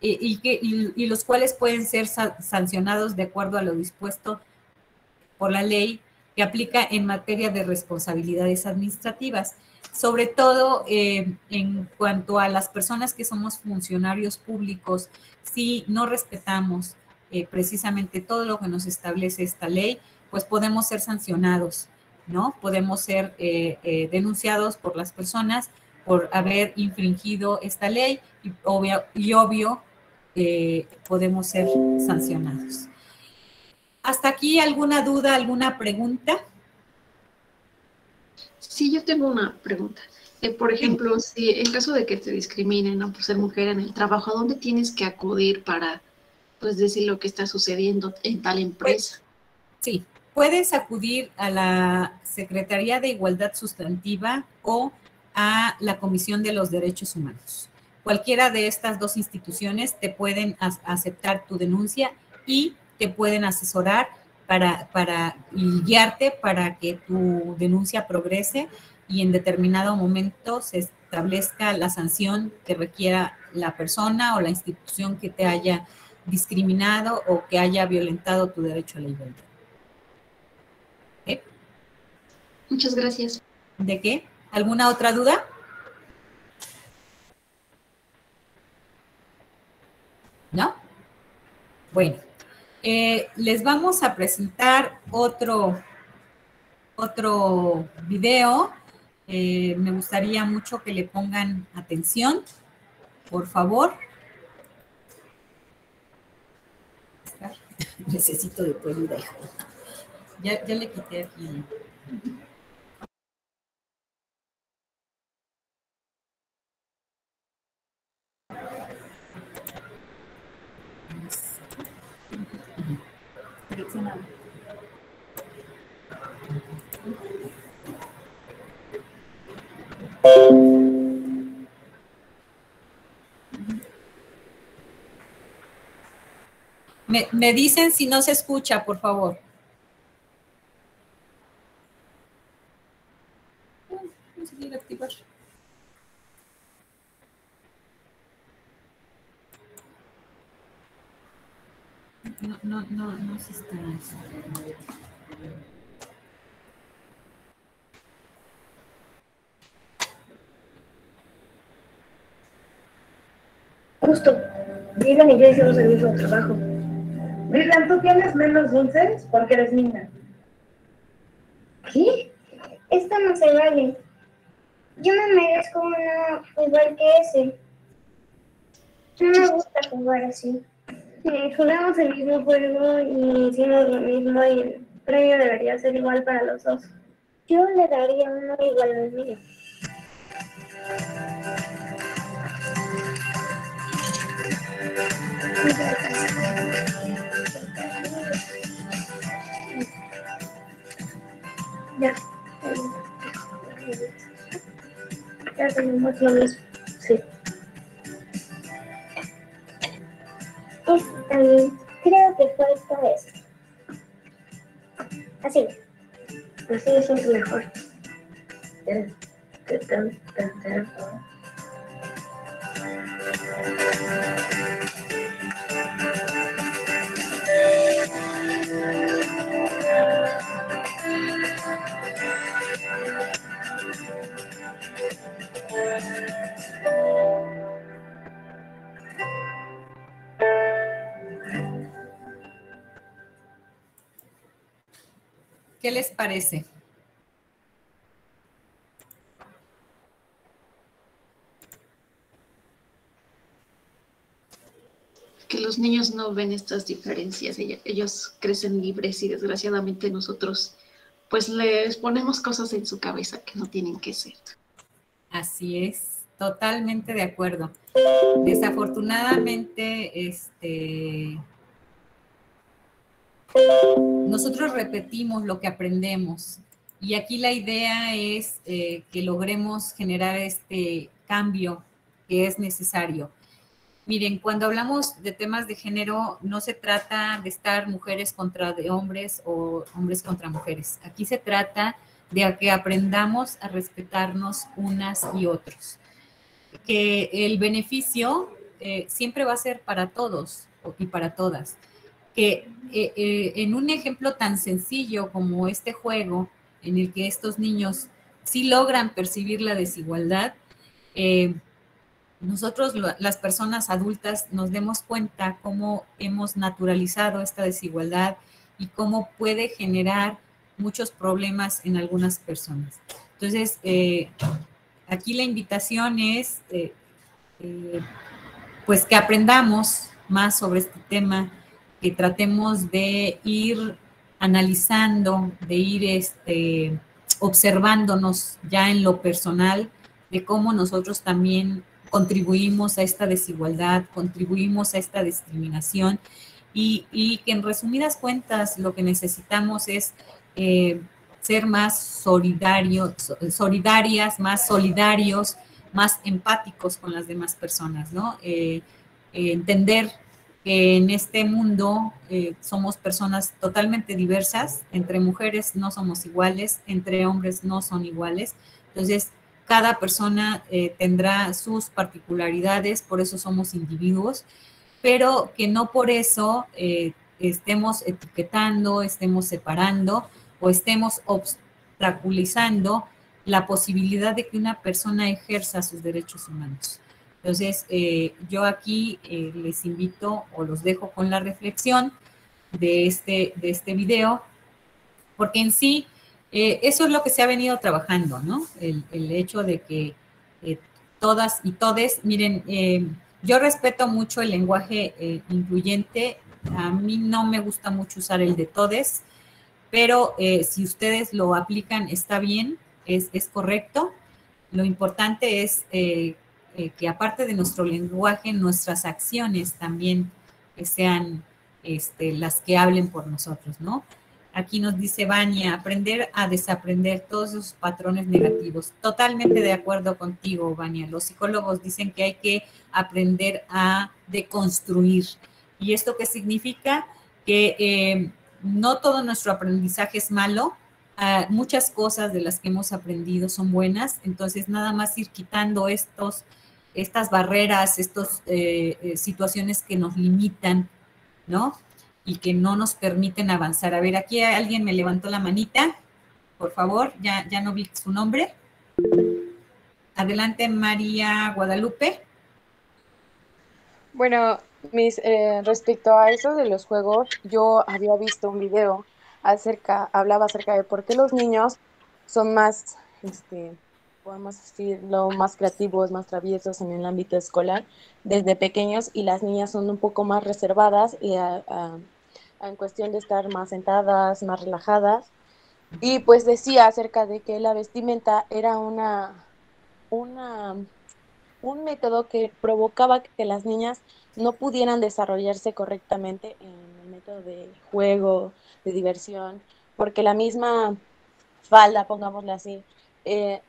eh, y, que, y, los cuales pueden ser sancionados de acuerdo a lo dispuesto por la ley que aplica en materia de responsabilidades administrativas, sobre todo eh, en cuanto a las personas que somos funcionarios públicos, si no respetamos precisamente todo lo que nos establece esta ley, pues podemos ser sancionados. ¿No? Podemos ser eh, eh, denunciados por las personas por haber infringido esta ley y obvio, y obvio eh, podemos ser sancionados. ¿Hasta aquí alguna duda, alguna pregunta? Sí, yo tengo una pregunta. por ejemplo, si en caso de que te discriminen por ser mujer en el trabajo, ¿a dónde tienes que acudir para pues, decir lo que está sucediendo en tal empresa? sí, puedes acudir a la Secretaría de Igualdad Sustantiva o a la Comisión de los Derechos Humanos. Cualquiera de estas dos instituciones te pueden aceptar tu denuncia y te pueden asesorar para, para guiarte para que tu denuncia progrese y en determinado momento se establezca la sanción que requiera la persona o la institución que te haya discriminado o que haya violentado tu derecho a la igualdad. Muchas gracias. ¿De qué? ¿Alguna otra duda? ¿No? Bueno, eh, les vamos a presentar otro, otro video. Eh, me gustaría mucho que le pongan atención, por favor. Necesito de tu ayuda, hijo. Ya, ya le quité aquí. Me, me, dicen si no se escucha, por favor. Justo. Vivian y yo hicimos el mismo trabajo. Vivian, ¿tú tienes menos dulces porque eres niña? ¿Qué? Esto no se vale. Yo me merezco una igual que ese. No me gusta jugar así. Jugamos el mismo juego y hicimos lo mismo y el premio debería ser igual para los dos. Yo le daría uno igual al mío. Ya. Ya tenemos lo mismo. Bien. Creo que fue esta vez. Así. Así es es mejor. ¿Qué les parece? Que los niños no ven estas diferencias, ellos crecen libres y desgraciadamente nosotros pues les ponemos cosas en su cabeza que no tienen que ser. Así es, totalmente de acuerdo. Desafortunadamente, este, nosotros repetimos lo que aprendemos y aquí la idea es eh, que logremos generar este cambio que es necesario. Miren, cuando hablamos de temas de género, no se trata de estar mujeres contra de hombres o hombres contra mujeres. Aquí se trata de que aprendamos a respetarnos unas y otros. Que el beneficio eh, siempre va a ser para todos y para todas. Que eh, eh, en un ejemplo tan sencillo como este juego, en el que estos niños sí logran percibir la desigualdad, eh, nosotros las personas adultas nos demos cuenta cómo hemos naturalizado esta desigualdad y cómo puede generar muchos problemas en algunas personas. Entonces, aquí la invitación es, pues, que aprendamos más sobre este tema, que tratemos de ir analizando, de ir este, observándonos ya en lo personal, de cómo nosotros también contribuimos a esta desigualdad, contribuimos a esta discriminación y, y que en resumidas cuentas lo que necesitamos es eh, ser más solidarios, solidarias, más solidarios, más empáticos con las demás personas, ¿no? Eh, eh, entender en este mundo eh, somos personas totalmente diversas, entre mujeres no somos iguales, entre hombres no son iguales, entonces cada persona eh, tendrá sus particularidades, por eso somos individuos, pero que no por eso eh, estemos etiquetando, estemos separando o estemos obstaculizando la posibilidad de que una persona ejerza sus derechos humanos. Entonces, eh, yo aquí eh, les invito o los dejo con la reflexión de este, de este video, porque en sí, eh, eso es lo que se ha venido trabajando, ¿no? El, el hecho de que todas y todes, miren, yo respeto mucho el lenguaje incluyente, a mí no me gusta mucho usar el de todes, pero si ustedes lo aplican está bien, es, es correcto. Lo importante es eh, eh, que aparte de nuestro lenguaje, nuestras acciones también que sean este, las que hablen por nosotros, ¿no? Aquí nos dice Vania, aprender a desaprender todos esos patrones negativos. Totalmente de acuerdo contigo, Vania. Los psicólogos dicen que hay que aprender a deconstruir. ¿Y esto qué significa? Que eh, no todo nuestro aprendizaje es malo, uh, muchas cosas de las que hemos aprendido son buenas, entonces nada más ir quitando estos, estas barreras, estas eh, eh, situaciones que nos limitan, ¿no? Y que no nos permiten avanzar. A ver, aquí alguien me levantó la manita, por favor, ya, ya no vi su nombre. Adelante, María Guadalupe. Bueno, mis, eh, respecto a eso de los juegos, yo había visto un video acerca, hablaba acerca de por qué los niños son más, este, podemos decirlo, más creativos, más traviesos en el ámbito escolar desde pequeños y las niñas son un poco más reservadas y a, en cuestión de estar más sentadas, más relajadas. Y pues decía acerca de que la vestimenta era una, una, un método que provocaba que las niñas no pudieran desarrollarse correctamente en el método de juego, de diversión, porque la misma falda, pongámosle así, eh,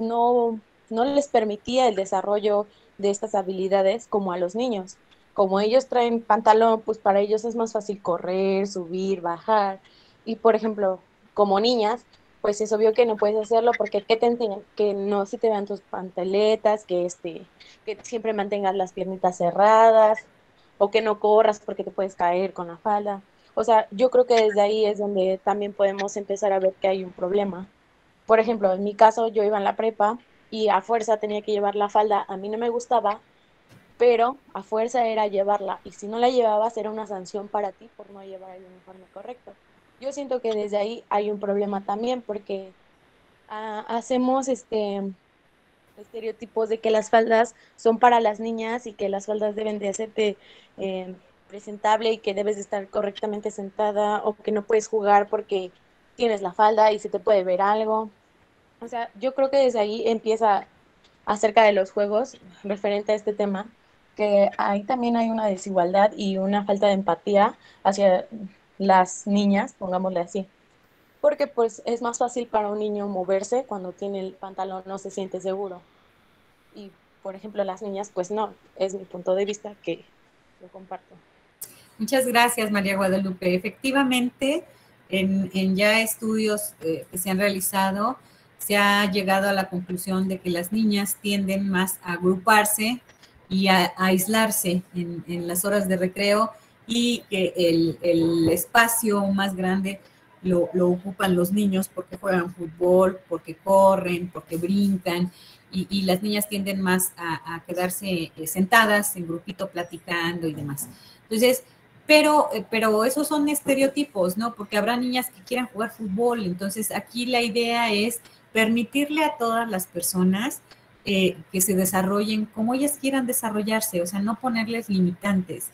no, no les permitía el desarrollo de estas habilidades como a los niños. como ellos traen pantalón, pues para ellos es más fácil correr, subir, bajar. Y por ejemplo, como niñas, pues es obvio que no puedes hacerlo porque ¿qué te enseñan? Que no se te vean tus pantaletas, que este, que siempre mantengas las piernitas cerradas, o que no corras porque te puedes caer con la falda. O sea, yo creo que desde ahí es donde también podemos empezar a ver que hay un problema. Por ejemplo, en mi caso yo iba en la prepa y a fuerza tenía que llevar la falda, a mí no me gustaba, pero a fuerza era llevarla y si no la llevabas era una sanción para ti por no llevar el uniforme correcto. Yo siento que desde ahí hay un problema también porque ah, hacemos este estereotipos de que las faldas son para las niñas y que las faldas deben de hacerte eh, presentable y que debes de estar correctamente sentada o que no puedes jugar porque tienes la falda y se te puede ver algo. O sea, yo creo que desde ahí empieza acerca de los juegos referente a este tema que ahí también hay una desigualdad y una falta de empatía hacia las niñas, pongámosle así. Porque pues es más fácil para un niño moverse cuando tiene el pantalón, no se siente seguro. Y por ejemplo las niñas, pues no, es mi punto de vista que lo comparto. Muchas gracias, María Guadalupe. Efectivamente, en, ya estudios eh, que se han realizado, se ha llegado a la conclusión de que las niñas tienden más a agruparse y a, aislarse en, las horas de recreo y que el, espacio más grande lo, ocupan los niños porque juegan fútbol, porque corren, porque brincan y, las niñas tienden más a, quedarse eh, sentadas en grupito platicando y demás. Entonces, pero, eh, pero esos son estereotipos, ¿no? Porque habrá niñas que quieran jugar fútbol. Entonces, aquí la idea es permitirle a todas las personas eh, que se desarrollen como ellas quieran desarrollarse, o sea, no ponerles limitantes,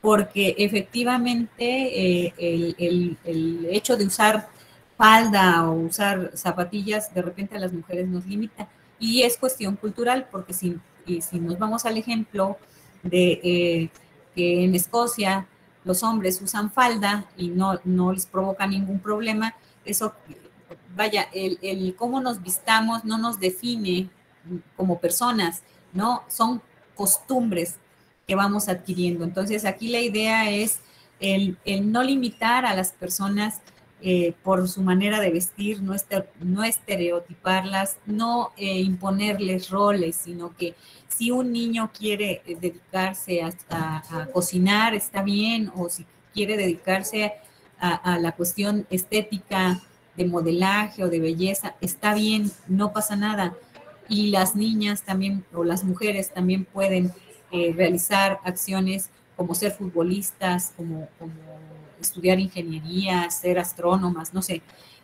porque efectivamente eh, el, hecho de usar falda o usar zapatillas de repente a las mujeres nos limita. Y es cuestión cultural, porque si, si nos vamos al ejemplo de eh, que en Escocia los hombres usan falda y no, no les provoca ningún problema, eso, vaya, el, el cómo nos vistamos no nos define como personas, ¿no? Son costumbres que vamos adquiriendo. Entonces, aquí la idea es el, no limitar a las personas eh, por su manera de vestir, no, no estereotiparlas, no eh, imponerles roles, sino que si un niño quiere eh, dedicarse a, cocinar, está bien, o si quiere dedicarse a la cuestión estética de modelaje o de belleza, está bien, no pasa nada y las niñas también o las mujeres también pueden eh, realizar acciones como ser futbolistas, como, estudiar ingeniería, ser astrónomas, no sé,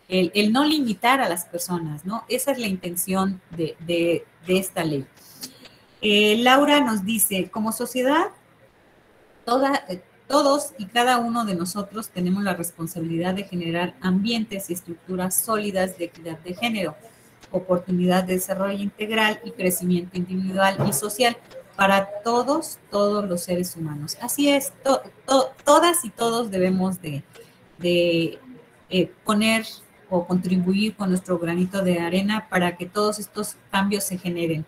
el, no limitar a las personas, ¿no? Esa es la intención de, esta ley. Eh, Laura nos dice, como sociedad, toda, todos y cada uno de nosotros tenemos la responsabilidad de generar ambientes y estructuras sólidas de equidad de género oportunidad de desarrollo integral y crecimiento individual y social para todos, todos los seres humanos. Así es, todas y todos debemos de, eh, poner o contribuir con nuestro granito de arena para que todos estos cambios se generen.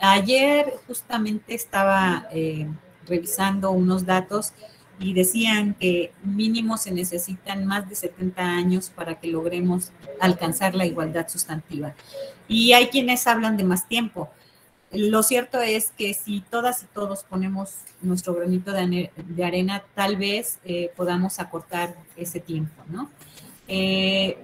Ayer justamente estaba eh, revisando unos datos y decían que mínimo se necesitan más de 70 años para que logremos alcanzar la igualdad sustantiva. Y hay quienes hablan de más tiempo. Lo cierto es que si todas y todos ponemos nuestro granito de, arena, tal vez eh, podamos acortar ese tiempo, ¿no? Eh,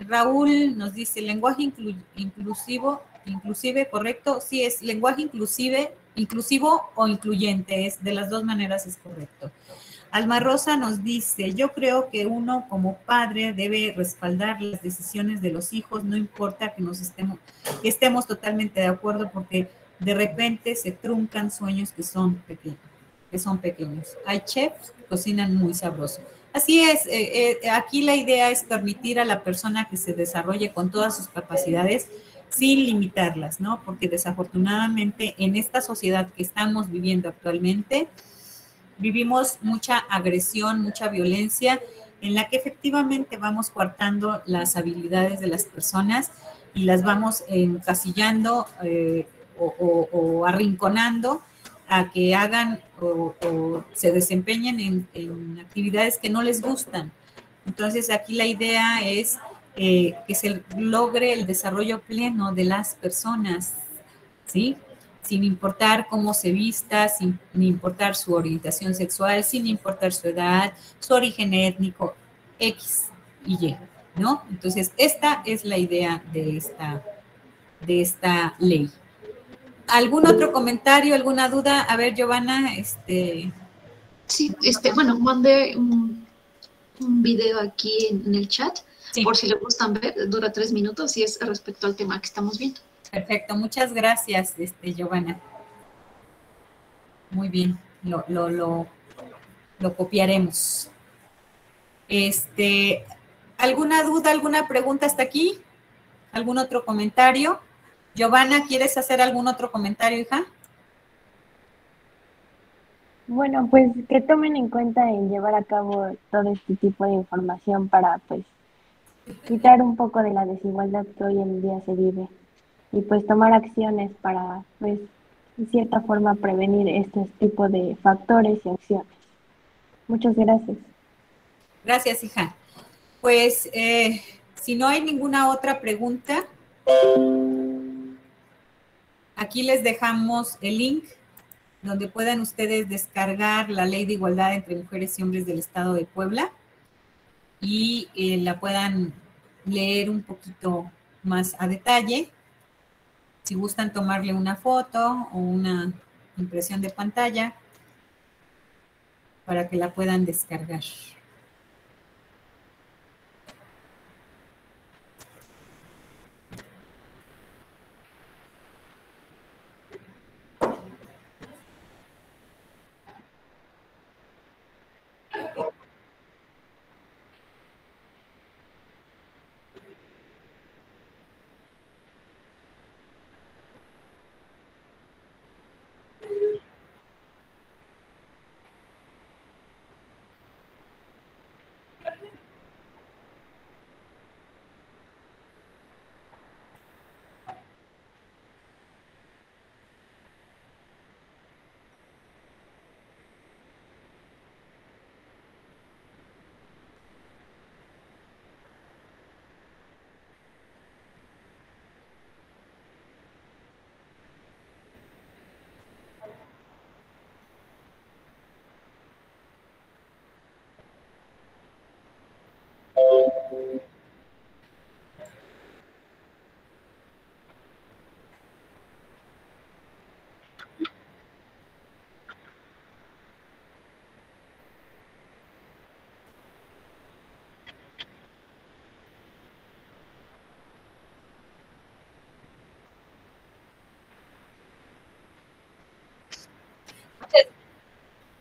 Raúl nos dice, lenguaje inclusivo, inclusive, correcto, sí es lenguaje inclusive inclusivo o incluyente, es de las dos maneras es correcto. Alma Rosa nos dice, yo creo que uno como padre debe respaldar las decisiones de los hijos, no importa que nos estemos, que estemos totalmente de acuerdo, porque de repente se truncan sueños que son pequeños, que son pequeños. Hay chefs que cocinan muy sabroso. Así es, eh, eh, aquí la idea es permitir a la persona que se desarrolle con todas sus capacidades, sin limitarlas, ¿no? Porque desafortunadamente en esta sociedad que estamos viviendo actualmente, vivimos mucha agresión, mucha violencia, en la que efectivamente vamos coartando las habilidades de las personas y las vamos encasillando eh, o, arrinconando a que hagan o, se desempeñen en, actividades que no les gustan. Entonces aquí la idea es que se logre el desarrollo pleno de las personas, ¿sí? Sin importar cómo se vista, sin importar su orientación sexual, sin importar su edad, su origen étnico, X y Y, ¿no? Entonces esta es la idea de esta, de esta ley. ¿Algún otro comentario, alguna duda? A ver, Giovanna, este... Sí, este, bueno, mandé un, video aquí en, el chat, por si le gustan ver, dura tres minutos y es respecto al tema que estamos viendo. Perfecto, muchas gracias, este, Giovanna. Muy bien, lo, lo, lo, lo copiaremos. Este, ¿Alguna duda, alguna pregunta hasta aquí? ¿Algún otro comentario? Giovanna, ¿quieres hacer algún otro comentario, hija? Bueno, pues que tomen en cuenta en llevar a cabo todo este tipo de información para pues quitar un poco de la desigualdad que hoy en día se vive y pues tomar acciones para pues de cierta forma prevenir estos tipos de factores y acciones. Muchas gracias. Gracias, hija. Pues eh, si no hay ninguna otra pregunta, Aquí les dejamos el link donde puedan ustedes descargar la ley de igualdad entre mujeres y hombres del Estado de Puebla y eh, la puedan leer un poquito más a detalle. Si gustan tomarle una foto o una impresión de pantalla para que la puedan descargar.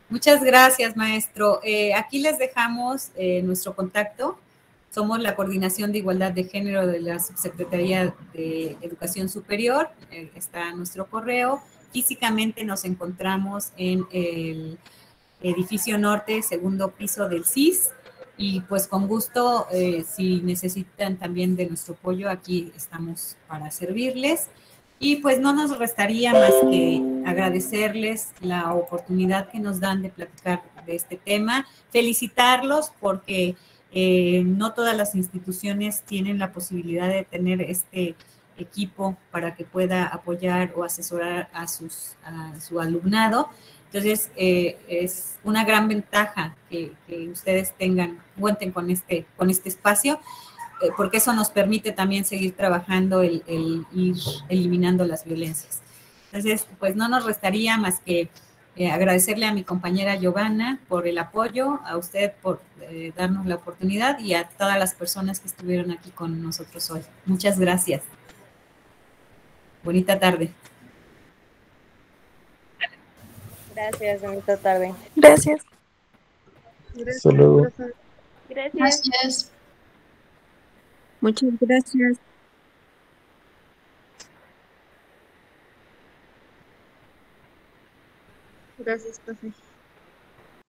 Muchas gracias, maestro. Eh, aquí les dejamos eh, nuestro contacto. Somos la Coordinación de Igualdad de Género de la Subsecretaría de Educación Superior. Eh, está nuestro correo. Físicamente nos encontramos en el edificio norte, segundo piso del CIS. Y pues con gusto, si necesitan también de nuestro apoyo, aquí estamos para servirles. Y pues no nos restaría más que agradecerles la oportunidad que nos dan de platicar de este tema, felicitarlos porque eh, no todas las instituciones tienen la posibilidad de tener este equipo para que pueda apoyar o asesorar a, sus, a su alumnado. Entonces, eh, es una gran ventaja que, que, ustedes tengan, cuenten con este, con este espacio eh, porque eso nos permite también seguir trabajando el, ir eliminando las violencias. Entonces, pues no nos restaría más que eh, agradecerle a mi compañera Giovanna por el apoyo, a usted por eh, darnos la oportunidad y a todas las personas que estuvieron aquí con nosotros hoy. Muchas gracias. Bonita tarde. Gracias, bonita tarde. Gracias. Gracias. Gracias. Muchas gracias. Gracias, profe.